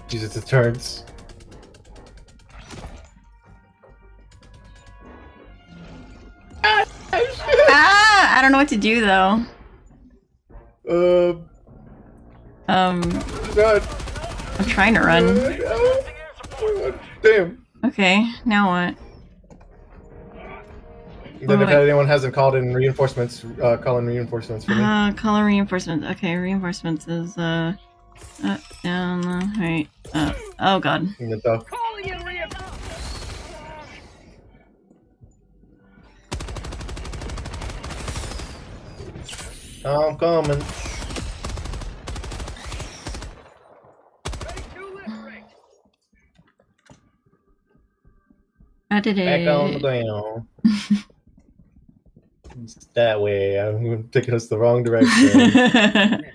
Use it to turns. Ah, I don't know what to do though. Uh, Um, God. I'm trying to run. Uh, Damn. Okay, now what? Then if wait. anyone hasn't called in reinforcements, uh, call in reinforcements for me. Uh, color reinforcements. Okay, reinforcements is uh, up, down, uh, right, up. Oh god. In the dock. Calling in reinforcements. I'm coming. Ready to liberate. I did it. Back on the ground. That way. I'm taking us the wrong direction.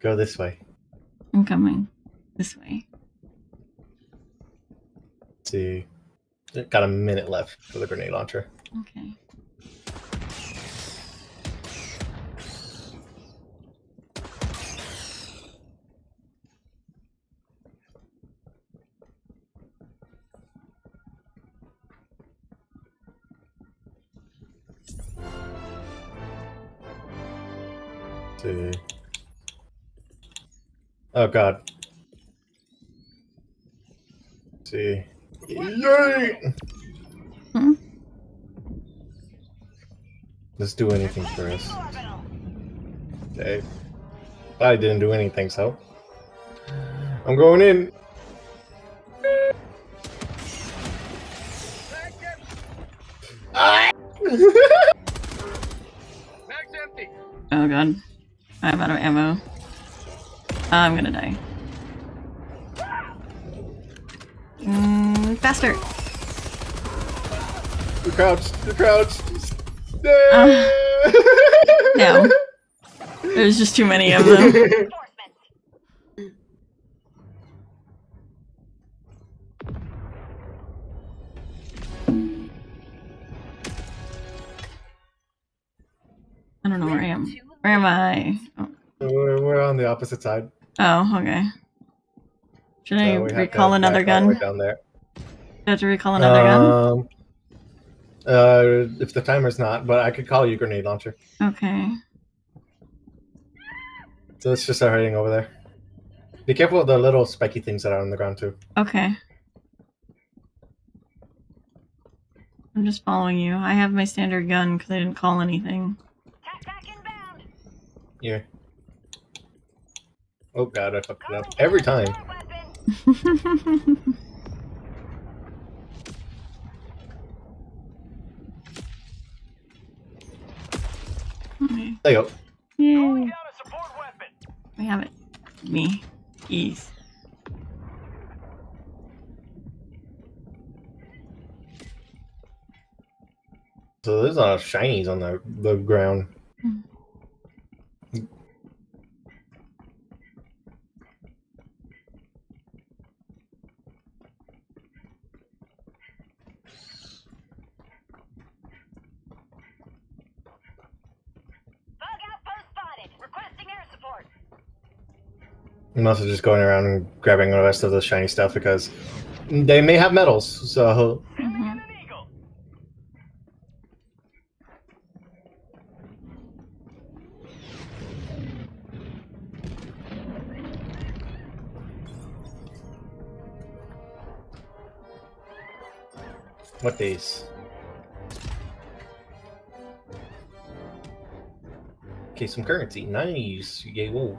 Go this way. I'm coming. This way. Let's see. Got a minute left for the grenade launcher. Okay. Oh god. Let's see. Yay! Hmm? Let's do anything for us. Okay. I didn't do anything, so. I'm going in. Mag's empty. Mag's empty. Oh god. I'm out of ammo. I'm gonna die. Mm, faster! You're crouched. You're crouched. Uh, no. There's just too many of them. I don't know where I am. Where am I? Oh, we're, we're on the opposite side. Oh okay. Should I so we have to recall another back all the way gun? down there. Do I have to recall another gun? Um, uh, if the timer's not, but I could call you grenade launcher. Okay. So let's just start heading over there. Be careful of the little spiky things that are on the ground too. Okay. I'm just following you. I have my standard gun because I didn't call anything. Tac tac inbound. Yeah. Oh god, I fucked it up every time. Okay. There you go. Yay. down a support weapon. We have it. Me. Ease. So there's a lot of shinies on the, the ground. Bug I'm also just going around and grabbing the rest of the shiny stuff because they may have medals. So Mhm. What days? Okay, some currency. Nice. Yay, whoa.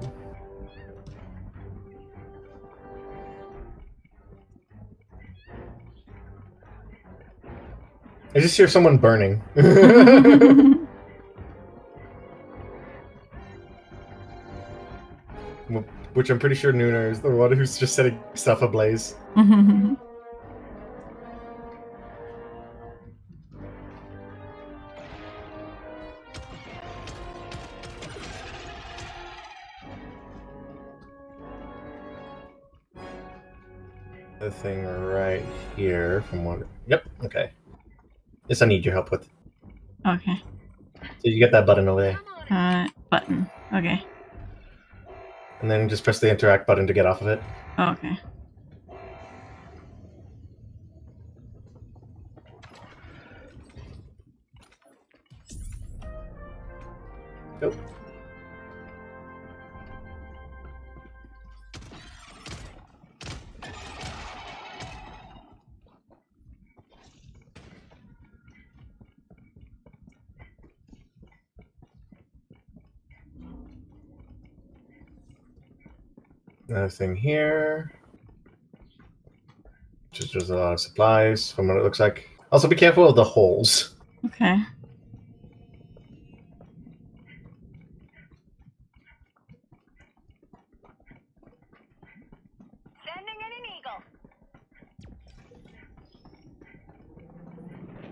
I just hear someone burning. Which I'm pretty sure Nuna is the one who's just setting stuff ablaze. The thing right here from what. Yep, okay. This I need your help with. okay. So you get that button over there. Uh, button. Okay. and then just press the interact button to get off of it. Oh, okay. Nope. Another thing here. Just there's a lot of supplies from what it looks like. Also, be careful of the holes. Okay. Sending in an eagle.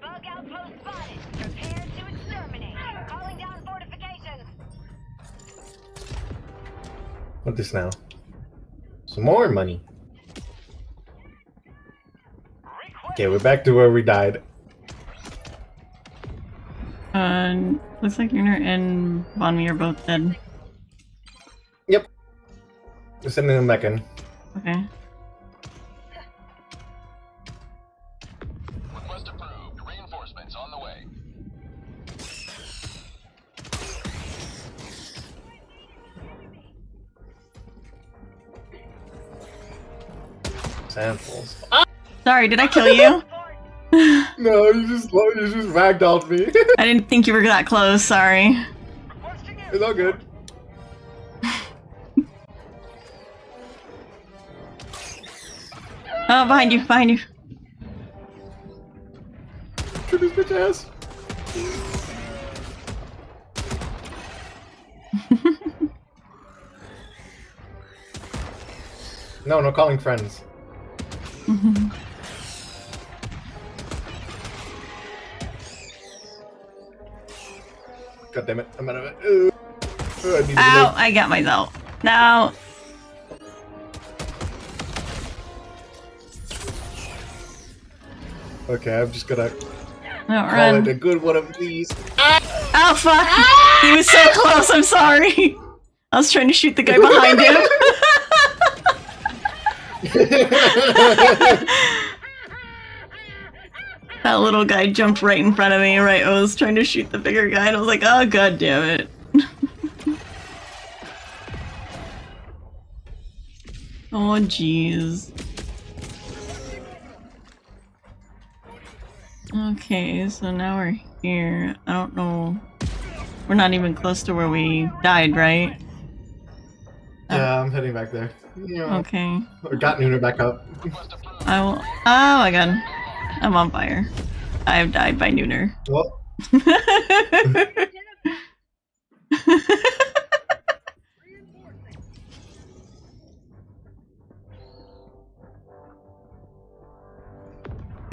Bug outpost spotted. Prepare to exterminate. Calling down fortifications. What this now? Some more money. Okay, we're back to where we died. Uh, looks like Lunar and Bonme are both dead. Yep. We're sending them back in. Okay. Samples. Sorry, did I kill you? No, you just you just ragdolled me. I didn't think you were that close. Sorry. It's all good. Oh, behind you, behind you. Shoot this bitch ass. no, no calling friends. Mm-hmm. God damn it, I'm out of it. Ugh. Ugh, I Ow. I got myself. No. Okay, I'm just gonna No, call run. it a good one of these. Oh, fuck. He was so ah! close. I'm sorry. I was trying to shoot the guy behind him. that little guy jumped right in front of me. Right, I was trying to shoot the bigger guy, and I was like, "Oh god damn it!" oh jeez. Okay, so now we're here. I don't know. We're not even close to where we died, right? yeah, I'm heading back there. Yeah. Okay. Or got Nooner back up. I will. Oh my god. I'm on fire. I have died by Nooner. Well,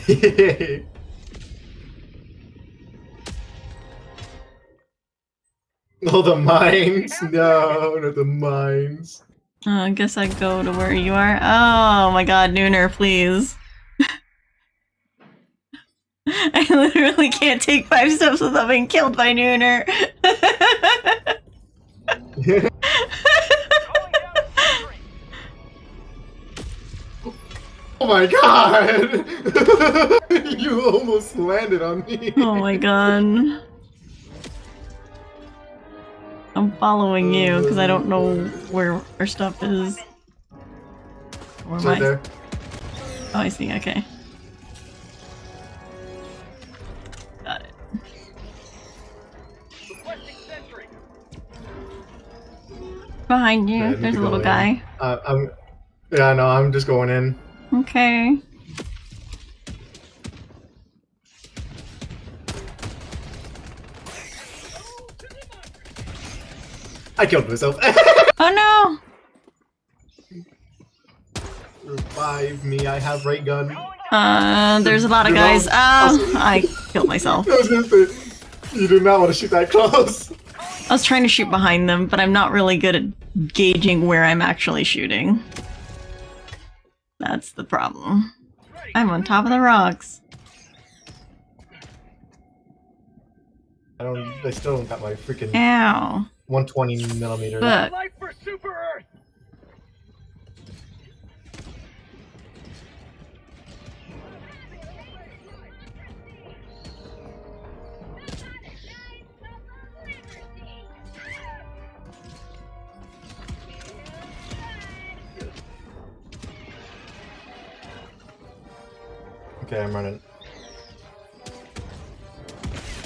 oh, the mines. No, not the mines. Uh, I guess I go to where you are. Oh my god, Nooner, please. I literally can't take five steps without being killed by Nooner. calling down sentry. Oh my god! you almost landed on me. oh my god. I'm following you because I don't know where our stuff is. Where am right I? there. Oh, I see. Okay. Got it. Behind you, Yeah, there's a little guy. Uh, I'm. Yeah, no, I'm just going in. Okay. I killed myself. Oh no! Revive me. I have ray gun. Uh, there's a lot of guys. Oh, I killed myself. I was gonna say, you did not want to shoot that close. I was trying to shoot behind them, but I'm not really good at gauging where I'm actually shooting. That's the problem. I'm on top of the rocks. I don't. I still don't got my freaking Ow. 120 millimeter. Okay, I'm running.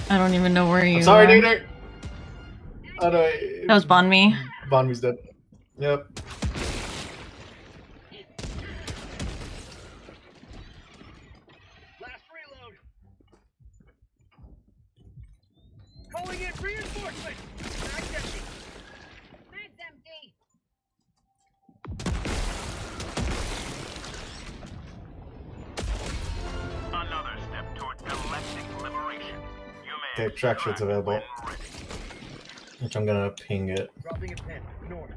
I don't even know where you sorry, are. Sorry, Oh no. That was Bon Me. Bonme's dead. Yep. Last reload. Calling in reinforcements. Mag's empty. Mag's empty. Another step toward galactic liberation. You may Okay, track sheet's available. When ready. Which I'm gonna ping it. Dropping a pin. North.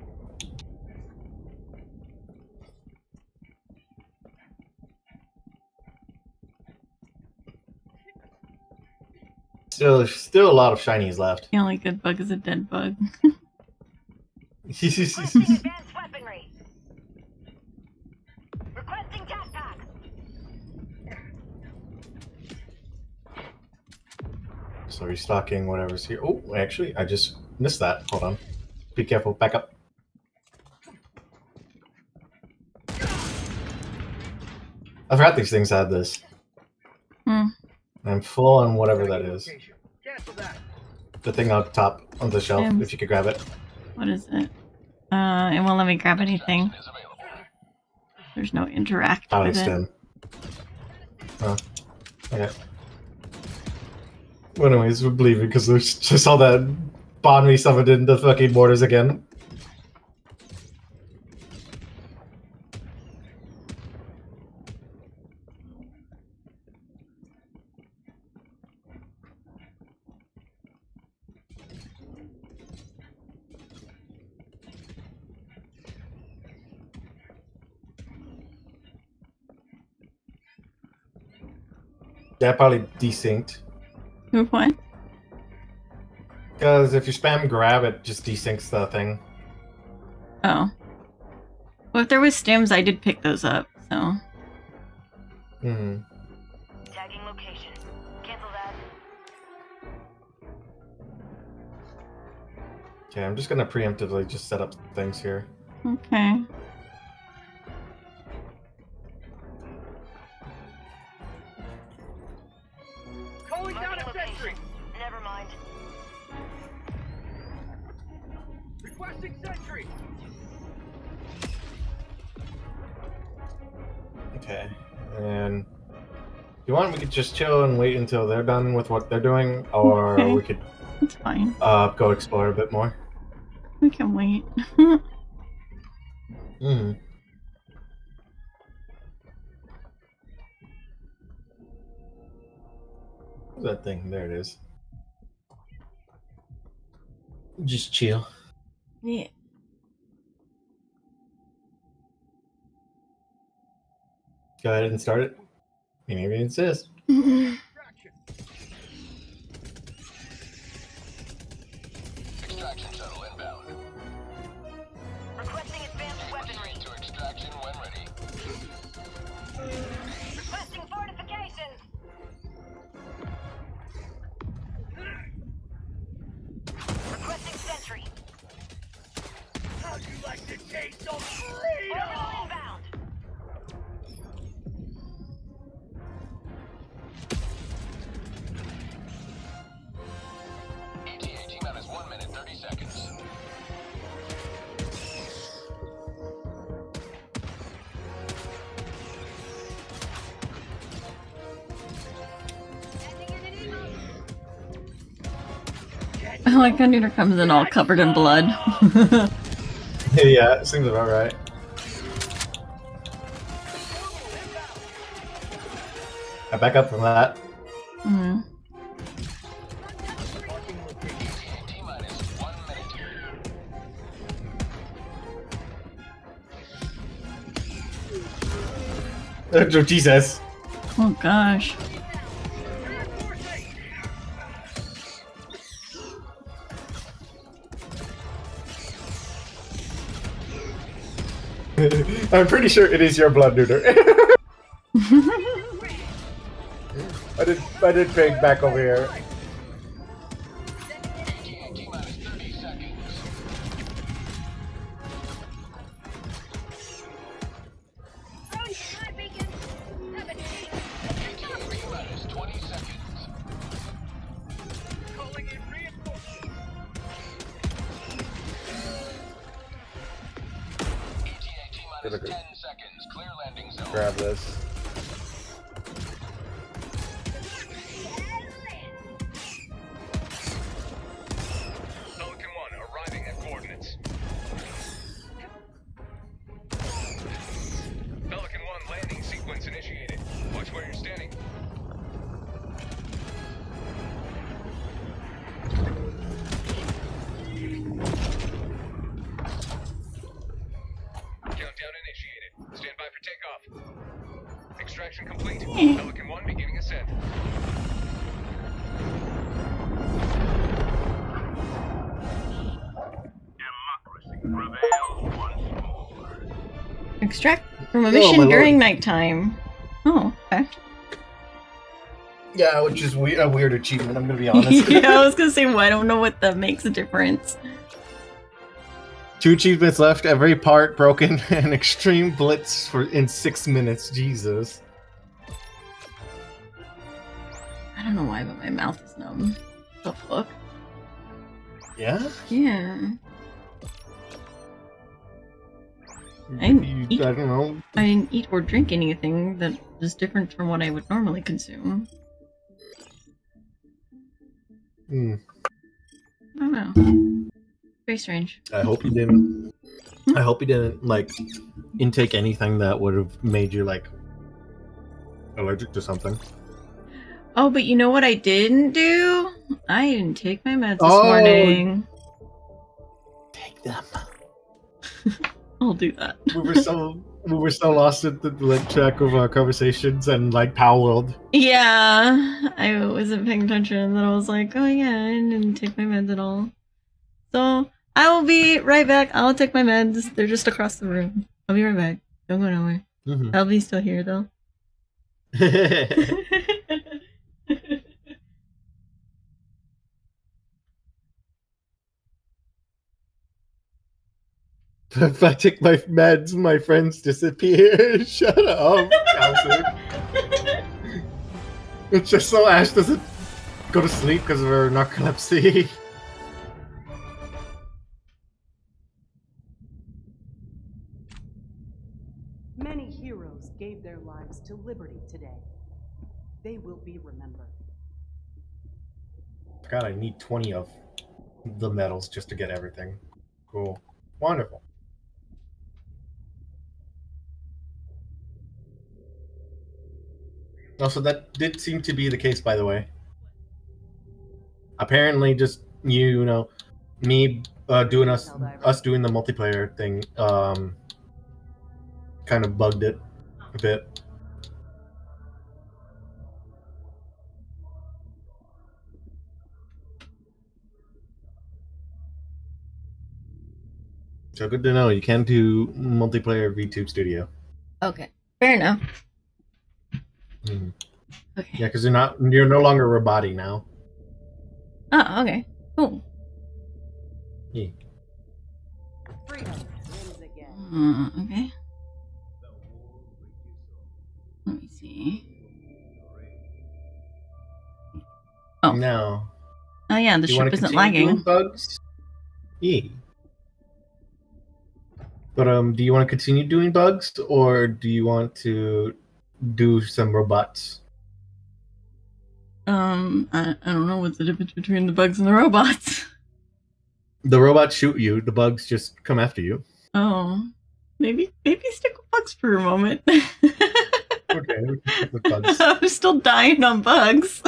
Still, still a lot of shinies left. The only good bug is a dead bug. Requesting advanced weaponry. Requesting jetpack. so restocking whatever's here. Oh, actually, I just missed that. Hold on. Be careful. Back up. I forgot these things had this. Hmm. I'm full on whatever that is. Location. Cancel that. The thing up top on the shelf, if you could grab it. What is it? Uh, it won't let me grab anything. There's no interact Poly with it. Huh. Okay. Well, anyways, we believe it because there's just all that Bonme summoned in the fucking borders again. Yeah, probably desynced. Who what? Because if you spam grab, it just desyncs the thing. Oh. Well, if there was stems, I did pick those up. So Hmm. Tagging location. Cancel that. Okay, I'm just gonna preemptively just set up things here. okay. Okay. And if you want, we could just chill and wait until they're done with what they're doing, or Okay. we could That's fine. uh, go explore a bit more. We can wait. Hmm. That thing? There it is. Just chill. yeah. Go ahead and start it. Maybe. Extraction shuttle like how comes in all covered in blood. yeah, it seems about right. I back up from that. mm. Marking location. ETA T minus 1 minute. Oh, Jesus. Oh gosh. I'm pretty sure it is your blood neuter. I did I did ping back over here. Extract Oh, mission lord. during nighttime. Oh, okay. Yeah, which is we- a weird achievement. I'm gonna be honest. yeah, I was gonna say, well, I don't know what that makes a difference. Two achievements left. Every part broken. and extreme blitz for in six minutes. Jesus. Didn't eat or drink anything that is different from what I would normally consume. Hmm. I don't know. Very strange. I hope you didn't. I hope you didn't like intake anything that would have made you like allergic to something. Oh, but you know what I didn't do? I didn't take my meds this Oh. morning. Take them. I'll do that. We were so were so lost in the track of our conversations and like Palworld. Yeah, I wasn't paying attention, and then I was like, oh yeah, I didn't take my meds at all. So I will be right back. I'll take my meds. They're just across the room. I'll be right back. Don't go nowhere. Mhm. I'll be still here though. if I take my meds, my friends disappear. Shut up. It's just so Ash doesn't go to sleep because of her narcolepsy. Many heroes gave their lives to liberty today. They will be remembered. God, I need 20 of the medals just to get everything. Cool. Wonderful. Also, that did seem to be the case, by the way. Apparently, just you know, me uh, doing us us doing the multiplayer thing, um, kind of bugged it a bit. So good to know. You can do multiplayer VTube Studio. okay, fair enough. Mhm. Okay. Yeah, because you're not you're no longer a body now. Oh, okay. Cool. Yeah. Again. Uh, okay. Let me see. Oh. Now, Oh yeah, the you ship isn't lagging. bugs? Yeah. But um, do you want to continue doing bugs, or do you want to do some robots? Um, I, I don't know what's the difference between the bugs and the robots. The robots shoot you. The bugs just come after you. Oh, maybe maybe stick with bugs for a moment. Okay, we can stick with bugs. I'm still dying on bugs.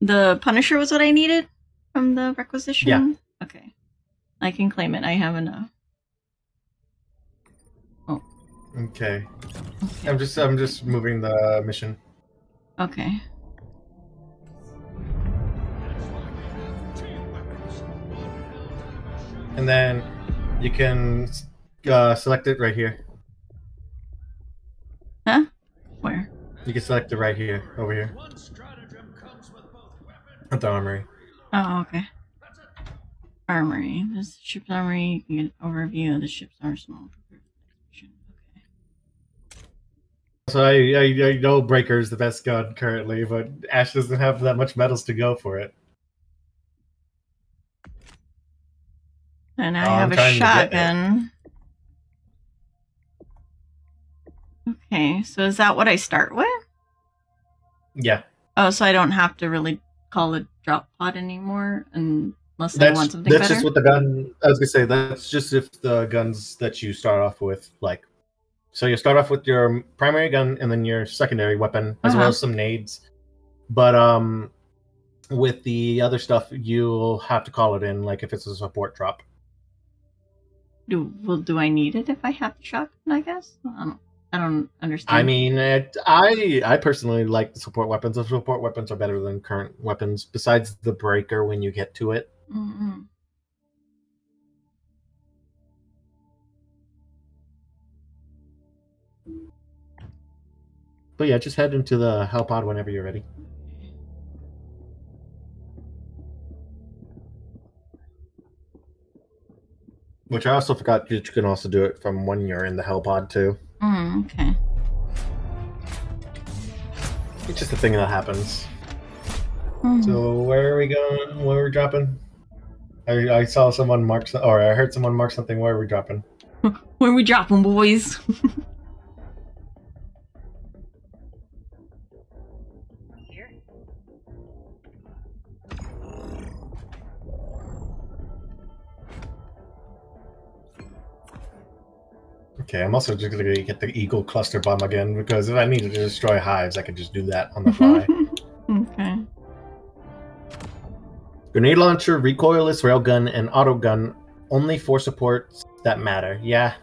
the Punisher was what I needed from the requisition. Yeah. Okay, I can claim it. I have enough. Okay, Okay. I'm just I'm just moving the mission. Okay. and then you can uh, select it right here. Huh? Where? You can select it right here, over here, at the armory. Oh, okay. Armory. This is the ship's armory. You can get an overview of the ship's arsenal. Okay. So I, I I know Breaker is the best gun currently, but Ash doesn't have that much medals to go for it. And I Oh, I'm have a trying to get it. shotgun. Okay, so is that what I start with? Yeah, Oh, so I don't have to really call it drop pod anymore unless I want something that's better. just what the gun. I was gonna say that's just if the guns that you start off with, like, so you start off with your primary gun and then your secondary weapon as well Uh-huh. as some nades. But um, with the other stuff, you'll have to call it in, like if it's a support drop. Do well? Do I need it if I have the shotgun? I guess I don't. I don't understand. I mean, it, I I personally like the support weapons. The support weapons are better than current weapons. Besides the breaker, when you get to it, Mm-mm. But yeah, just head into the hell pod whenever you're ready. Which I also forgot that you can also do it from when you're in the hell pod too. Mm, okay. It's just a thing that happens. Mm. So where are we going? Where are we dropping? I, I saw someone mark, some- or I heard someone mark something. Where are we dropping? Where we dropping, boys? Okay, I'm also just gonna get the Eagle cluster bomb again because if I needed to destroy hives, I could just do that on the fly. okay. Grenade launcher, recoilless railgun, and auto gun only for supports that matter. Yeah.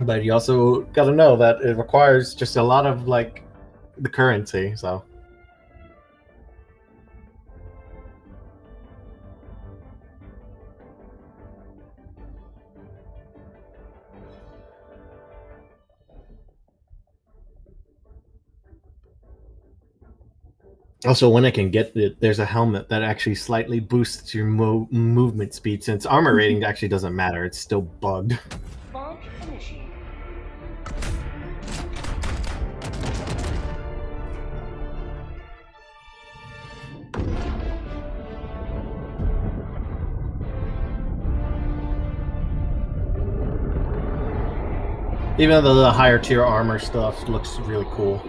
But you also gotta know that it requires just a lot of like the currency, so Also, when I can get it, there's a helmet that actually slightly boosts your mo- movement speed. Since armor mm-hmm. rating actually doesn't matter, it's still bugged. Launch initiated. Even though the higher tier armor stuff looks really cool.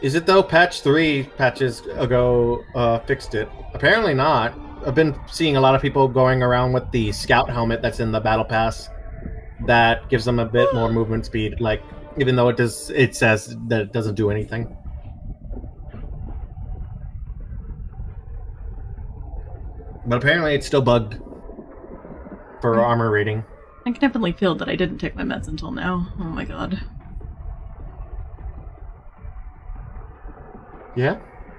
Is it though? Patch three patches ago uh, fixed it. Apparently not. I've been seeing a lot of people going around with the scout helmet that's in the battle pass. That gives them a bit more movement speed. Like even though it does, it says that it doesn't do anything. But apparently it's still bugged for armor rating. I can definitely feel that I didn't take my meds until now. Oh my god. Yeah.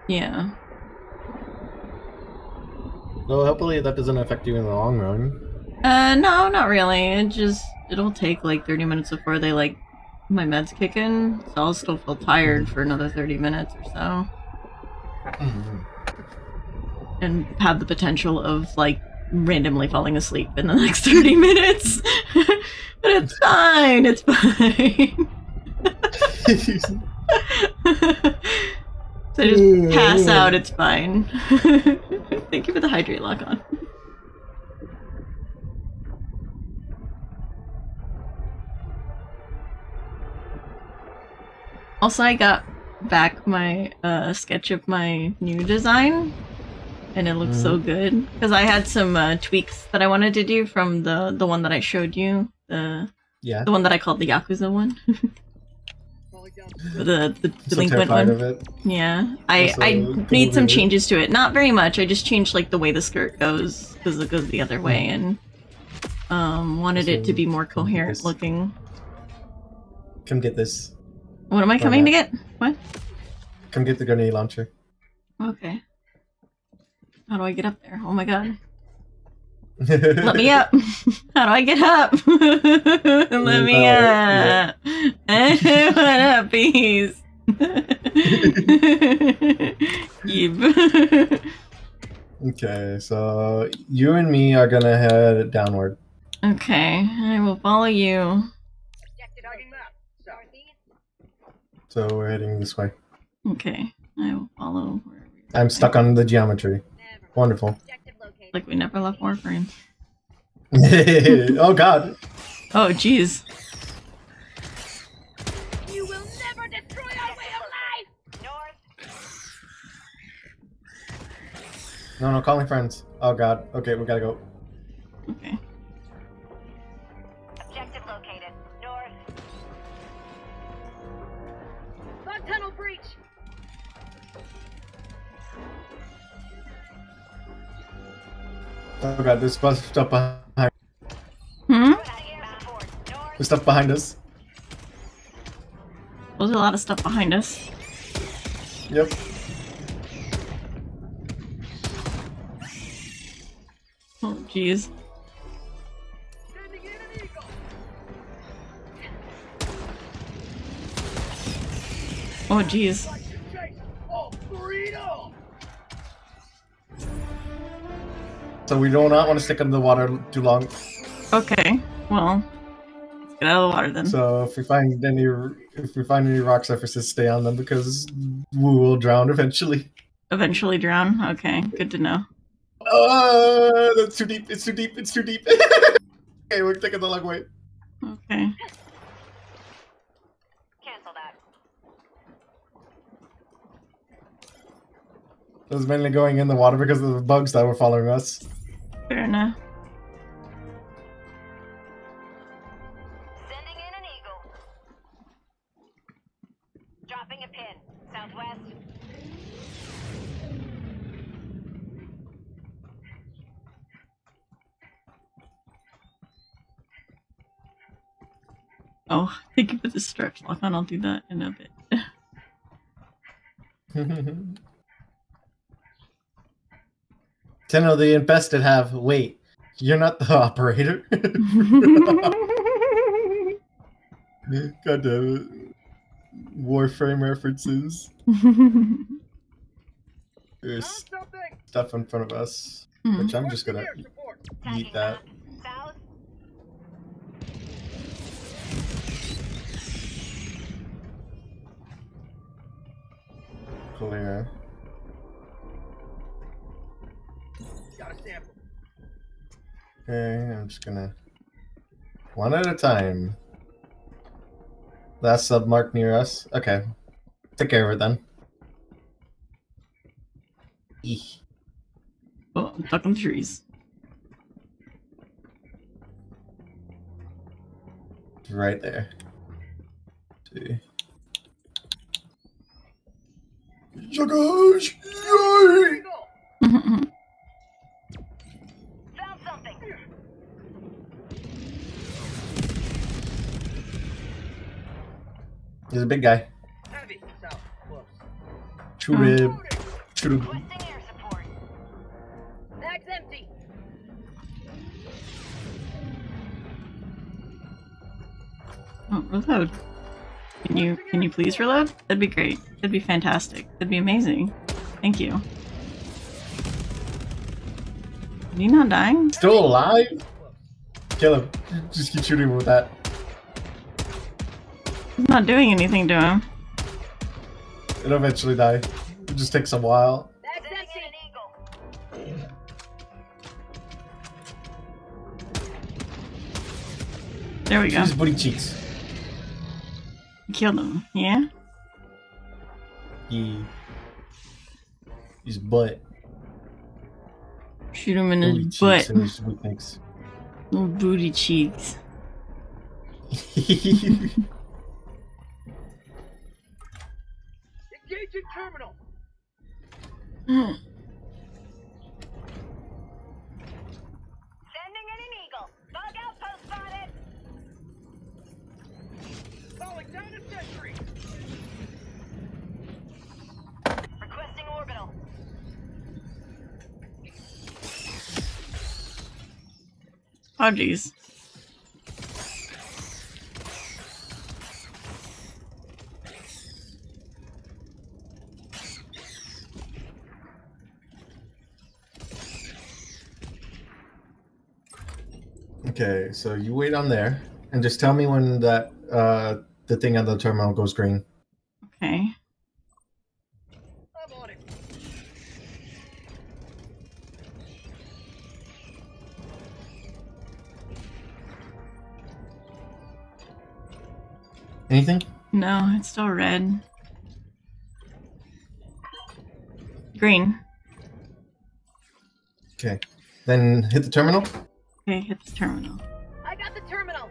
Yeah. Well, hopefully that doesn't affect you in the long run. Uh, no, not really. It just it'll take like 30 minutes before they like my meds kick in, so I'll still feel tired for another 30 minutes or so, and have the potential of like randomly falling asleep in the next 30 minutes. but it's fine. It's fine. so I just pass out. It's fine. Thank you for the hydrate lock on. Also, I got back my uh, sketch of my new design, and it looks so good because I had some uh, tweaks that I wanted to do from the the one that I showed you, the yeah. the one that I called the Yakuza one, the the So delinquent one. Yeah, I I made some changes to it. Not very much. I just changed like the way the skirt goes because it goes the other way, and um wanted it to be more coherent this- looking. Come get this. What am I coming to get? What? Come get the grenade launcher. Okay. How do I get up there? Oh my god. Let me up. How do I get up? Let me Oh, up. what up, bees? Yep. Okay, so you and me are gonna head downward. okay, I will follow you. Starting map. South. So we're heading this way. Okay, I will follow wherever I'm stuck on the geometry. Wonderful. Objective located. Like we never left Warframe. oh god. Oh, jeez. You will never destroy our way of life! North. No, no, calling friends. Oh god. Okay, we gotta go. Okay. Oh god, there's stuff behind. Hmm? Requesting air support. North. There's stuff behind us. There's a lot of stuff behind us. Yep. Oh, jeez. Sending in an eagle. Oh, jeez. So we do not want to stick in the water too long. Okay. Well, let's get out of the water then. So if we find any, if we find any rock surfaces, stay on them because we will drown eventually. Eventually drown. Okay, good to know. Oh, that's too deep. It's too deep. It's too deep. okay, we're taking the long way. Okay. Cancel that. It was mainly going in the water because of the bugs that were following us. Fair enough. Sending in an eagle. Dropping a pin. Southwest. Oh, thank you for the stretch lock on. I'll do that in a bit. Tenno, the infested have. Wait, you're not the operator. God damn it. Warframe references. There's stuff in front of us, Hmm. which I'm just gonna Requesting air support. Tagging eat that. clear. Got a sample. Okay, I'm just gonna one at a time. Last sub mark near us. Okay, take care of it then. Eeh. Oh, I'm stuck trees. Right there. See. Gosh! Yay! There's a big guy. Heavy. South. Close. True rib. Loading. True. Requesting air support. Bag's empty. Oh, reload. Can you can you please reload? That'd be great. That'd be fantastic. That'd be amazing. Thank you. Are you not dying? Still alive? Kill him. Just keep shooting him with that. I'm not doing anything to him. It'll eventually die. It just takes a while. Bag's Sending empty. in an eagle. There we go. His booty cheeks. Killed him. Yeah? Yeah. His butt. Shoot him in Booty his butt. and his weakness. Little booty cheeks. Engaging terminal. Sending in an eagle. Bug outpost spotted. Calling down a sentry. Requesting orbital. Oh jeez. Okay, so you wait on there and just tell me when that uh, the thing on the terminal goes green. Okay. Anything? No, it's still red. Green. Okay. Then hit the terminal. Okay, hit the terminal. I got the terminal.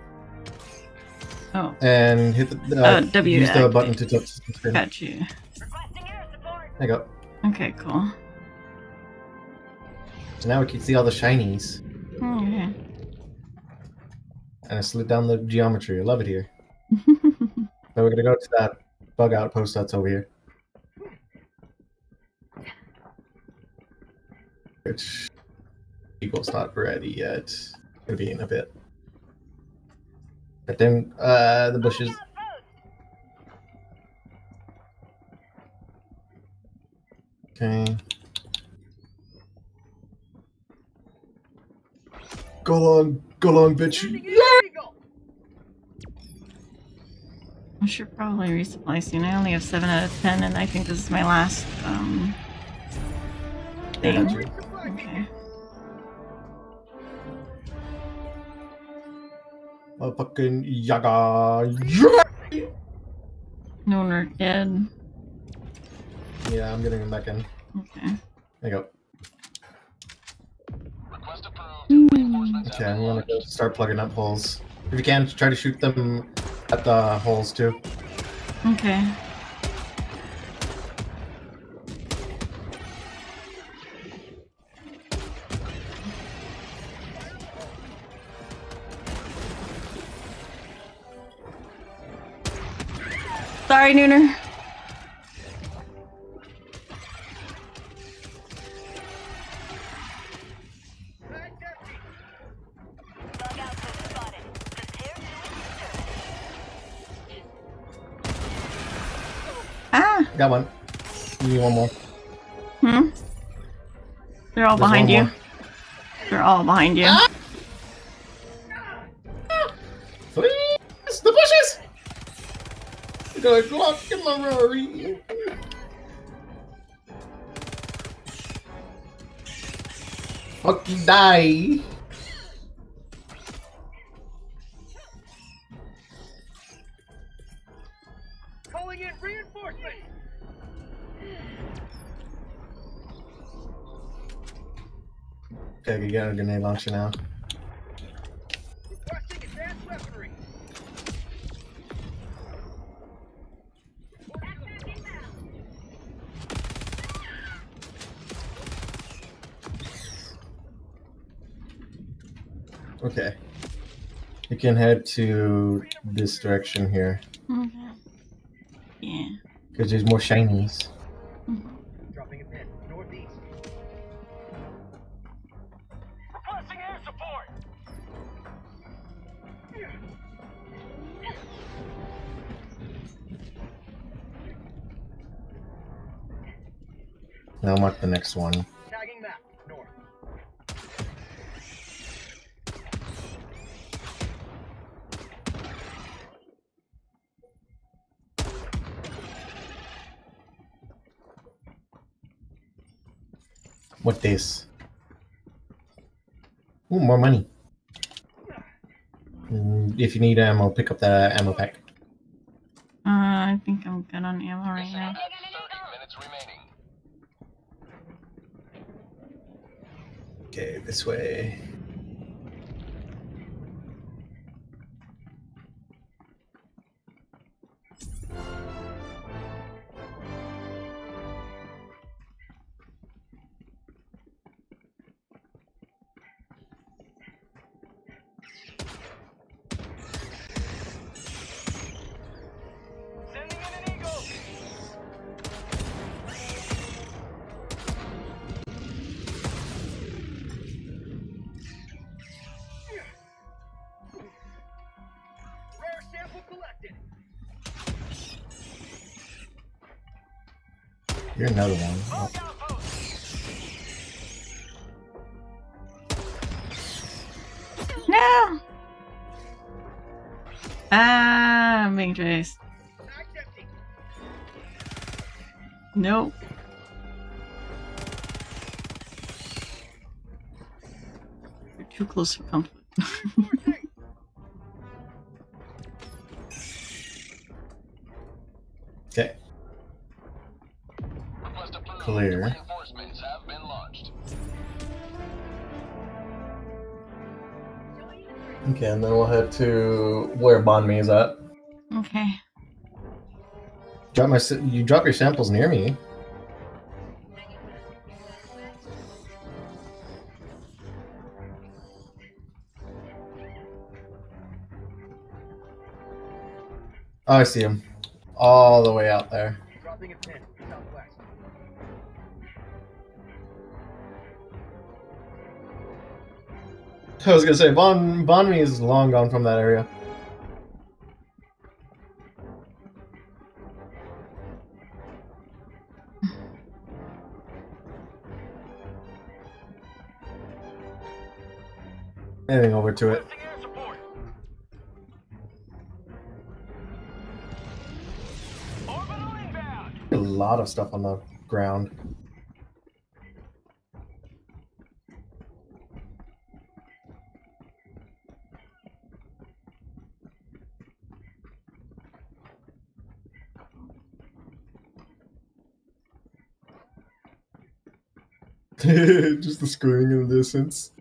Oh, and hit the Uh, uh, W use the button to touch the screen. There got you. Requesting air support. you go. Okay, cool. So now we can see all the shinies. Okay. And I slid down the geometry. I love it here. But we're gonna go to that bug outpost that's over here. Which Eagle's not ready yet. Gonna be in a bit. But then uh the bushes. Okay. Go along, go along, bitch. I should probably resupply soon. I only have 7 out of 10, and I think this is my last, um... Thing. Motherfucking yaga. Yeah! No, we're dead. Yeah, I'm getting him back in. Okay. There you go. Request approved. Hmm. Reinforcements Okay, have I'm gonna go start plugging up holes. If you can, try to shoot them at the holes too. Okay. To exterminate. Ah! Got one. Give me one more. Hmm? They're all There's behind you. more. They're all behind you. Please, You got a Glock in my Rari. Fucking die. Calling in reinforcements. Okay, you got a grenade launcher now. Can head to this direction here Okay. Yeah. because there's more shinies. Mm-hmm. Dropping a pin. Northeast. Requesting air support. Now mark the next one. This? Ooh, more money. Mm, If you need ammo, pick up the ammo pack. Uh, I think I'm good on ammo right now. at 30 minutes remaining. Okay, this way. Nope. You're too close to comfort. okay. Clear. Okay, and then we'll head to where Bonme is at. Drop my you drop your samples near me. Oh, I see him. All the way out there. I was gonna say Bon Bonme is long gone from that area. Anything over to it. A lot of stuff on the ground. Just the screaming in the distance.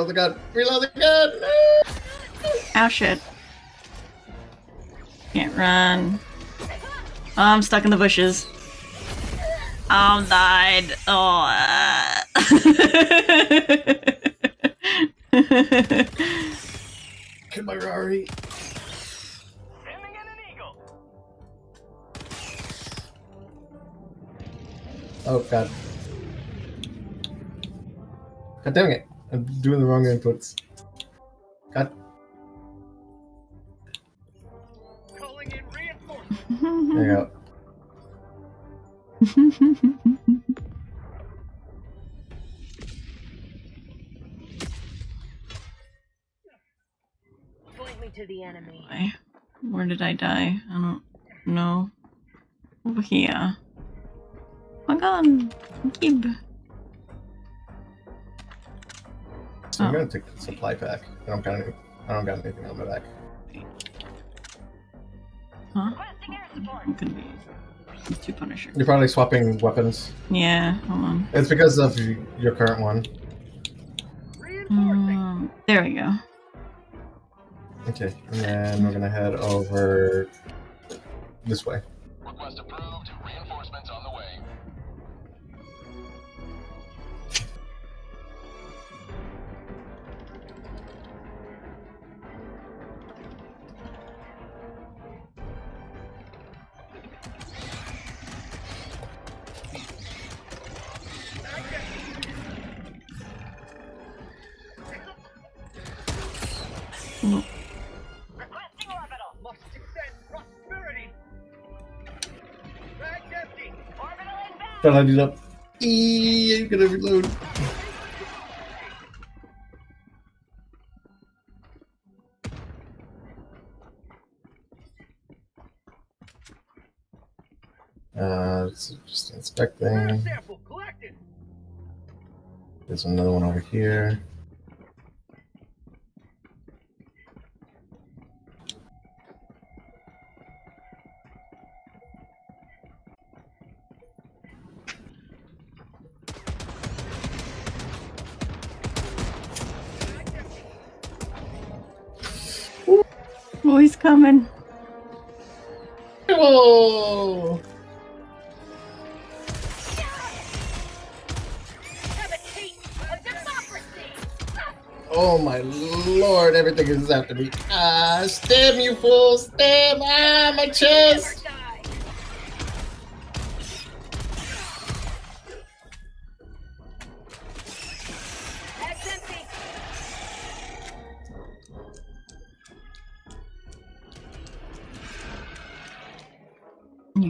Reload the gun. Reload the gun. Ow shit. Can't run. Oh, I'm stuck in the bushes. Oh, I'm died. Oh. uh. My Rari. Sending in an eagle. Oh god. God damn it. I'm doing the wrong inputs. God. Calling in reinforcements. There you go. Point me to the enemy. Why? Where did I die? I don't know. Over here. Oh my god. Gib. So I'm Oh. gonna take the supply pack. I don't got any I don't got anything on my back. Huh? Requesting air support. I'm gonna be two Punisher. You're probably swapping weapons. Yeah, hold on. It's because of your current one. Um, there we go. Okay, and then we're gonna head over this way. Request approved. Orbital inbound. Try to line it up. Eee, you gotta reload. Uh, it's just Rare inspecting. sample collected. There's another one over here. Oh, he's coming. Democracy. Oh my lord, everything is after me. Ah, stab you fool! Stab! Ah, my chest!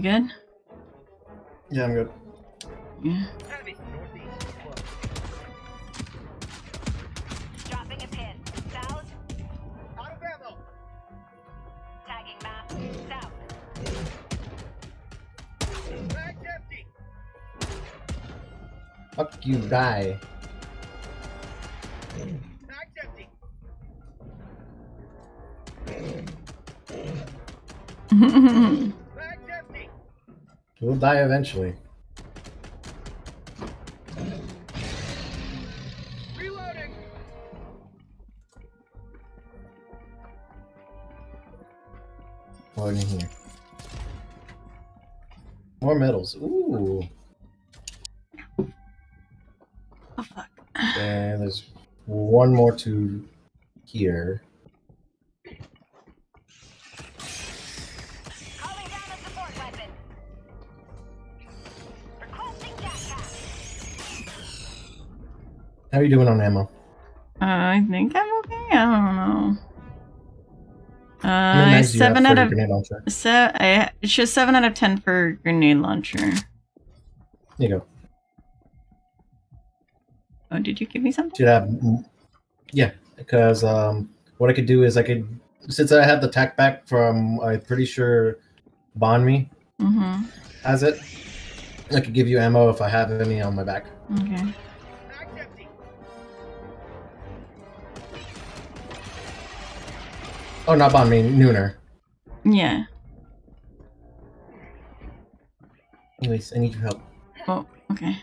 You good? Yeah, I'm good. Yeah. Heavy. Northeast. Close. Dropping a pin. South. Out of ammo. Tagging map. South. Bag's empty. Fuck you, die. We'll die eventually. Reloading. What in here? More medals. Ooh. oh fuck. And there's one more to here. How are you doing on ammo? Uh, I think I'm okay. I don't know. Uh, How many mags do you have seven out of grenade launcher? se- I, it's just seven out of ten for grenade launcher. Here you go. Oh, did you give me something? Have, mm, yeah, because um, what I could do is I could, since I have the tack back from, I'm pretty sure, Bonme Mm-hmm. has it. I could give you ammo if I have any on my back. Okay. Oh, not Bonme, Nooner. Yeah. Anyways, I need your help. Oh, okay.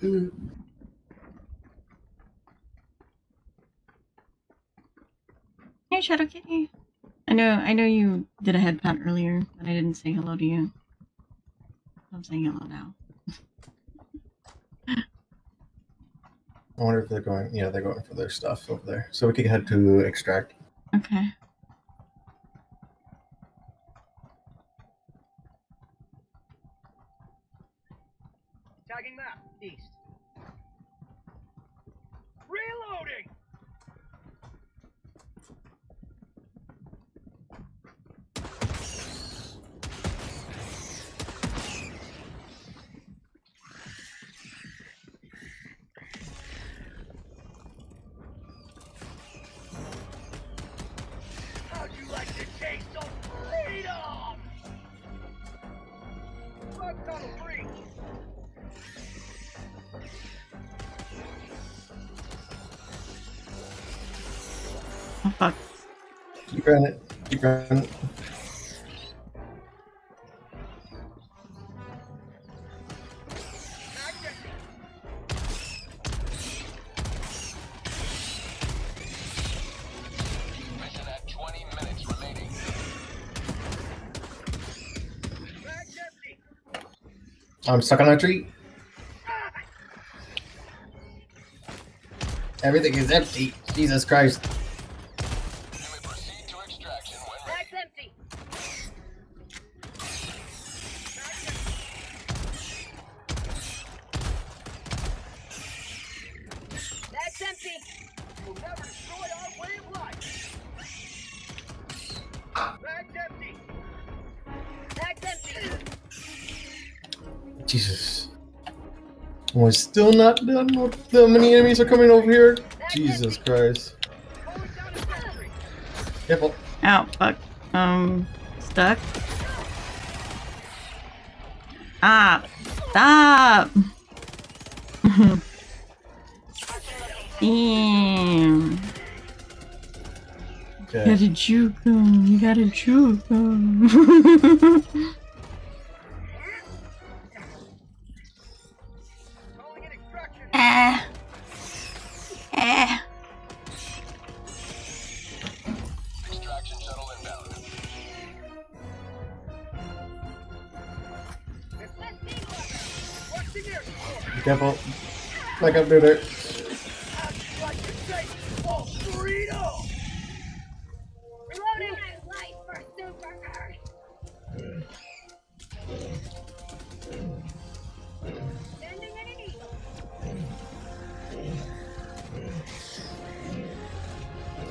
Hey, Shadow Kitty. I know, I know you did a head pat earlier, but I didn't say hello to you. I'm saying hello now. I wonder if they're going. Yeah, they're going for their stuff over there. So we could head to extract. Okay. Keep running. Keep running. Bag's empty. Mission at 20 minutes remaining. I'm stuck on a tree. Everything is empty. Jesus Christ. We're still not done. Look, How many enemies are coming over here? Jesus Christ. Calling down a sentry. Careful. Ow, fuck. Um, stuck. Ah, stop. Damn. You gotta juke him. You gotta juke him. Careful. Back up, dude.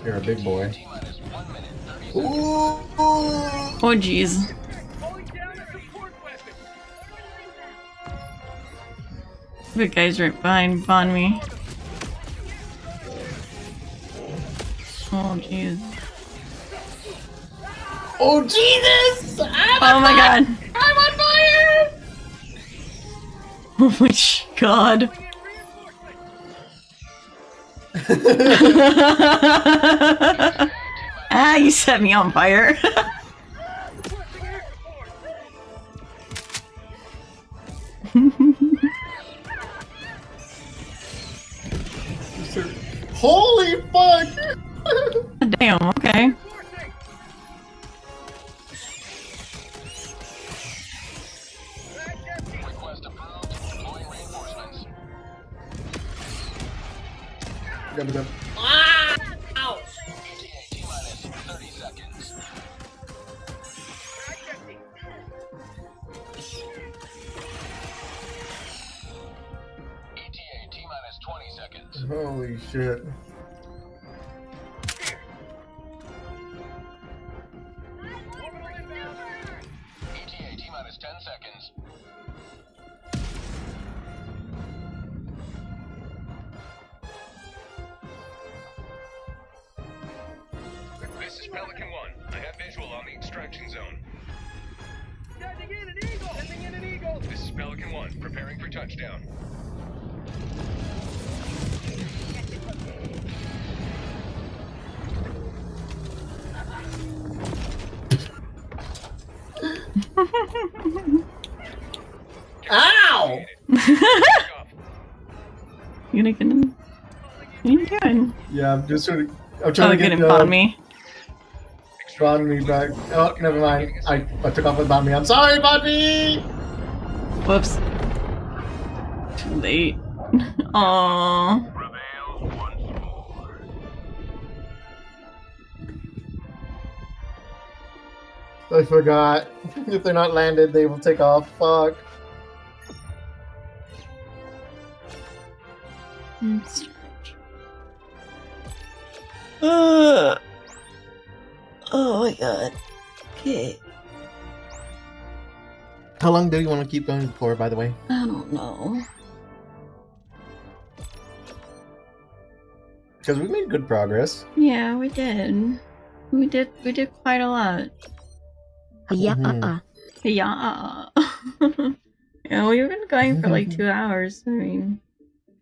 You're a big boy. T-minus one minute, 30 seconds. Ooh. Oh jeez. The guy's right behind on me. Oh jeez. Oh Jesus! Oh my god. I'm on fire! Oh my god. ah, you set me on fire. Ow! Off. You gonna get him? What are you doing? Yeah, I'm just sort of. I'm Oh, trying to get get him uh, on me. Spawn me back. Oh, never mind. I, I took off with Bobby. I'm sorry, Bobby! Whoops. Too late. Aww. I forgot. if they're not landed, they will take off. Fuck. Strange. Uh, oh my god. Okay. How long do you want to keep going for, by the way? I don't know. Because we made good progress. Yeah, we did. We did. We did quite a lot. Yeah, Mhm. uh-uh. Yeah. yeah, we've been going for like two hours. I mean,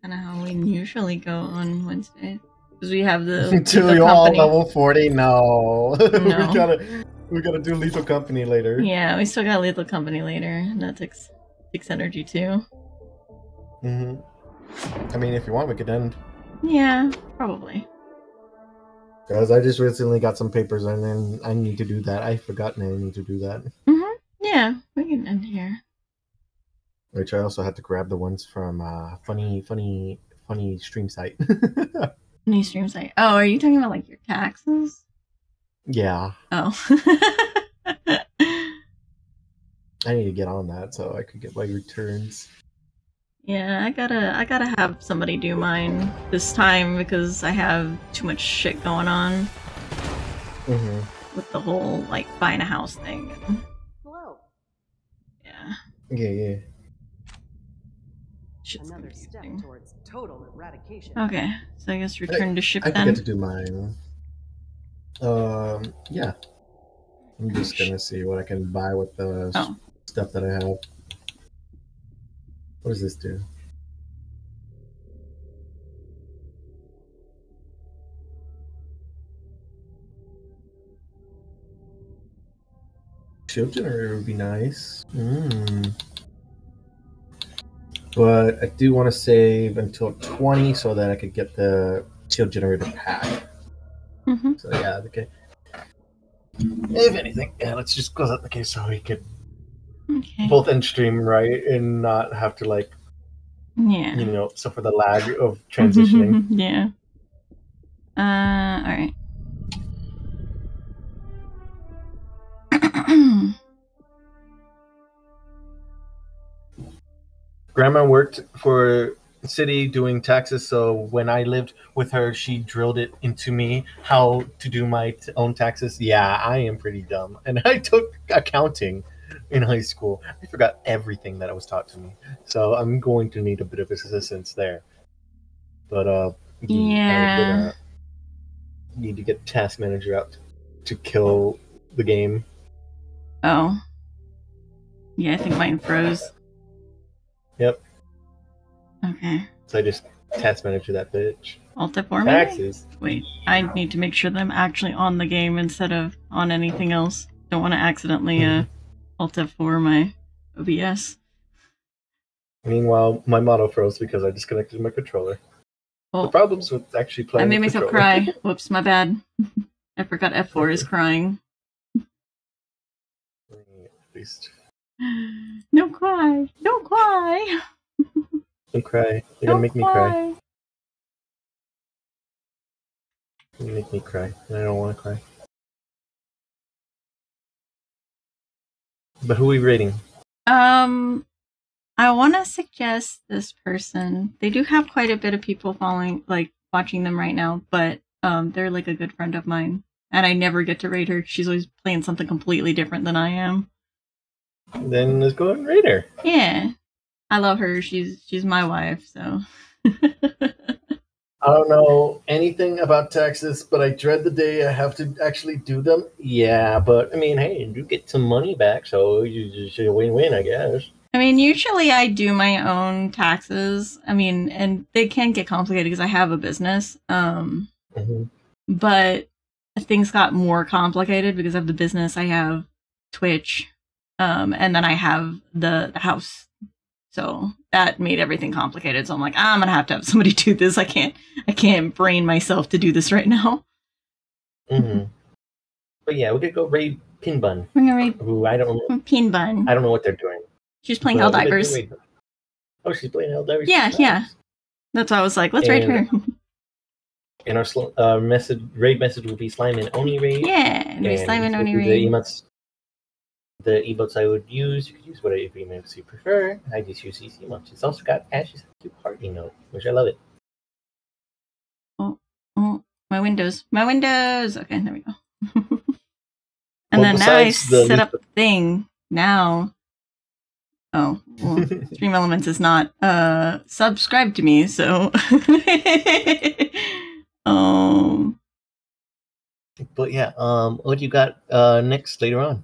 kind of how we usually go on Wednesday. Because we have the, Until the you all company. level 40? No. No. we gotta we gotta do Lethal Company later. Yeah, we still got Lethal Company later. and That takes takes energy too. hmm I mean, if you want, we could end. Yeah, probably. Because I just recently got some papers and then I need to do that. I forgotten I need to do that. hmm Yeah, we can end here. Which I also had to grab the ones from uh, funny, funny, funny stream site. New stream site. Oh, are you talking about like your taxes? yeah, Oh. I need to get on that so I could get my returns. Yeah, I gotta I gotta have somebody do mine this time because I have too much shit going on hmm with the whole like buying a house thing. Hello. yeah, Yeah, yeah. shit's Another step confusing. towards total eradication. Okay, so I guess return to ship I can then. get to do mine. Um, yeah. I'm just gonna see what I can buy with the Oh. stuff that I have. What does this do? Shield generator would be nice. Mm. But I do want to save until 20 so that I could get the shield generator pack. hmm So yeah, okay. If anything, yeah, let's just close out the case so we could Okay. both end stream right and not have to like Yeah. You know, so for the lag of transitioning. yeah. Uh, all right. Grandma worked for city doing taxes, so when I lived with her, she drilled it into me how to do my t- own taxes. Yeah, I am pretty dumb, and I took accounting in high school. I forgot everything that was taught to me, so I'm going to need a bit of assistance there. But uh, Yeah. need to get task manager out to kill the game. oh. Yeah, I think mine froze. Yep. Okay. So I just task manager that bitch. Alt F4 maybe? Taxes. Wait, I need to make sure that I'm actually on the game instead of on anything else. Don't want to accidentally uh Alt F4 my OBS. Meanwhile, my model froze because I disconnected my controller. The problems with actually I playing. made the myself cry. Whoops, my bad. I forgot F4 is crying. At least No cry. Don't cry. don't cry. You're Don't gonna make me cry. You make me cry. I don't want to cry. But who are we rating? Um, I want to suggest this person. They do have quite a bit of people following, like watching them right now, but um, they're like a good friend of mine, and I never get to rate her. She's always playing something completely different than I am. Then let's go and rate her. Yeah, I love her. She's she's my wife, so. I don't know anything about taxes, but I dread the day I have to actually do them. Yeah, but I mean, hey, you get some money back, so you just a win-win, I guess. I mean, usually I do my own taxes. I mean, and they can get complicated because I have a business. Um, Mhm. but things got more complicated because of the business. I have Twitch, um, and then I have the, the house. So that made everything complicated. So I'm like, I'm gonna have to have somebody do this. I can't, I can't brain myself to do this right now. hmm But yeah, we could go raid Pinbun, We're gonna read who I don't, Pin Bun. I don't know what they're doing. She's playing could Helldivers. Oh, she's playing Helldivers. Yeah, yeah. That's why I was like, let's raid her. And- And our sl- uh, message raid message will be slime and oni raid. yeah, and And slime and only raid. The emotes, the emotes I would use. You could use whatever emotes you prefer. I just use these emotes. It's also got Ash's cute heart emote, which I love it. Oh, oh, my windows. My windows. Okay, there we go. Well, and then now I the set up a thing. Now. Oh, well, Stream Elements is not uh subscribed to me, so um But yeah, um, what you got uh next later on?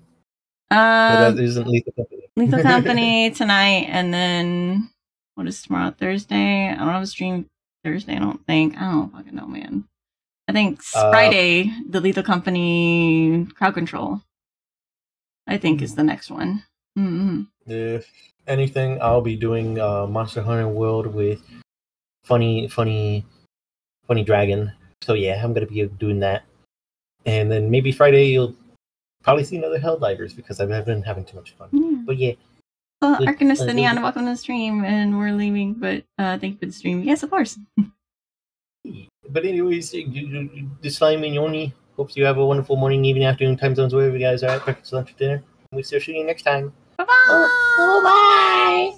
That isn't Lethal Company. Lethal Company tonight and then what is tomorrow? Thursday? I don't have a stream Thursday, I don't think. I don't fucking know, man. I think Uh, Friday, the Lethal Company crowd control. I think is the next one. hmm If anything, I'll be doing uh, Monster Hunter World with funny, funny, funny dragon. So yeah, I'm gonna be doing that, and then maybe Friday you'll probably see another Helldivers because I've been having too much fun. Yeah. But yeah, Well, Good. Arcanist Uh, and Neon, welcome to the stream, and we're leaving, but uh, thank you for the stream. Yes, of course. but anyways, you, you, you, the slime and Yoni. Hope you have a wonderful morning, evening, afternoon, time zones, wherever you guys are at. Breakfast, lunch, dinner. We will see you next time. Bye bye. Bye.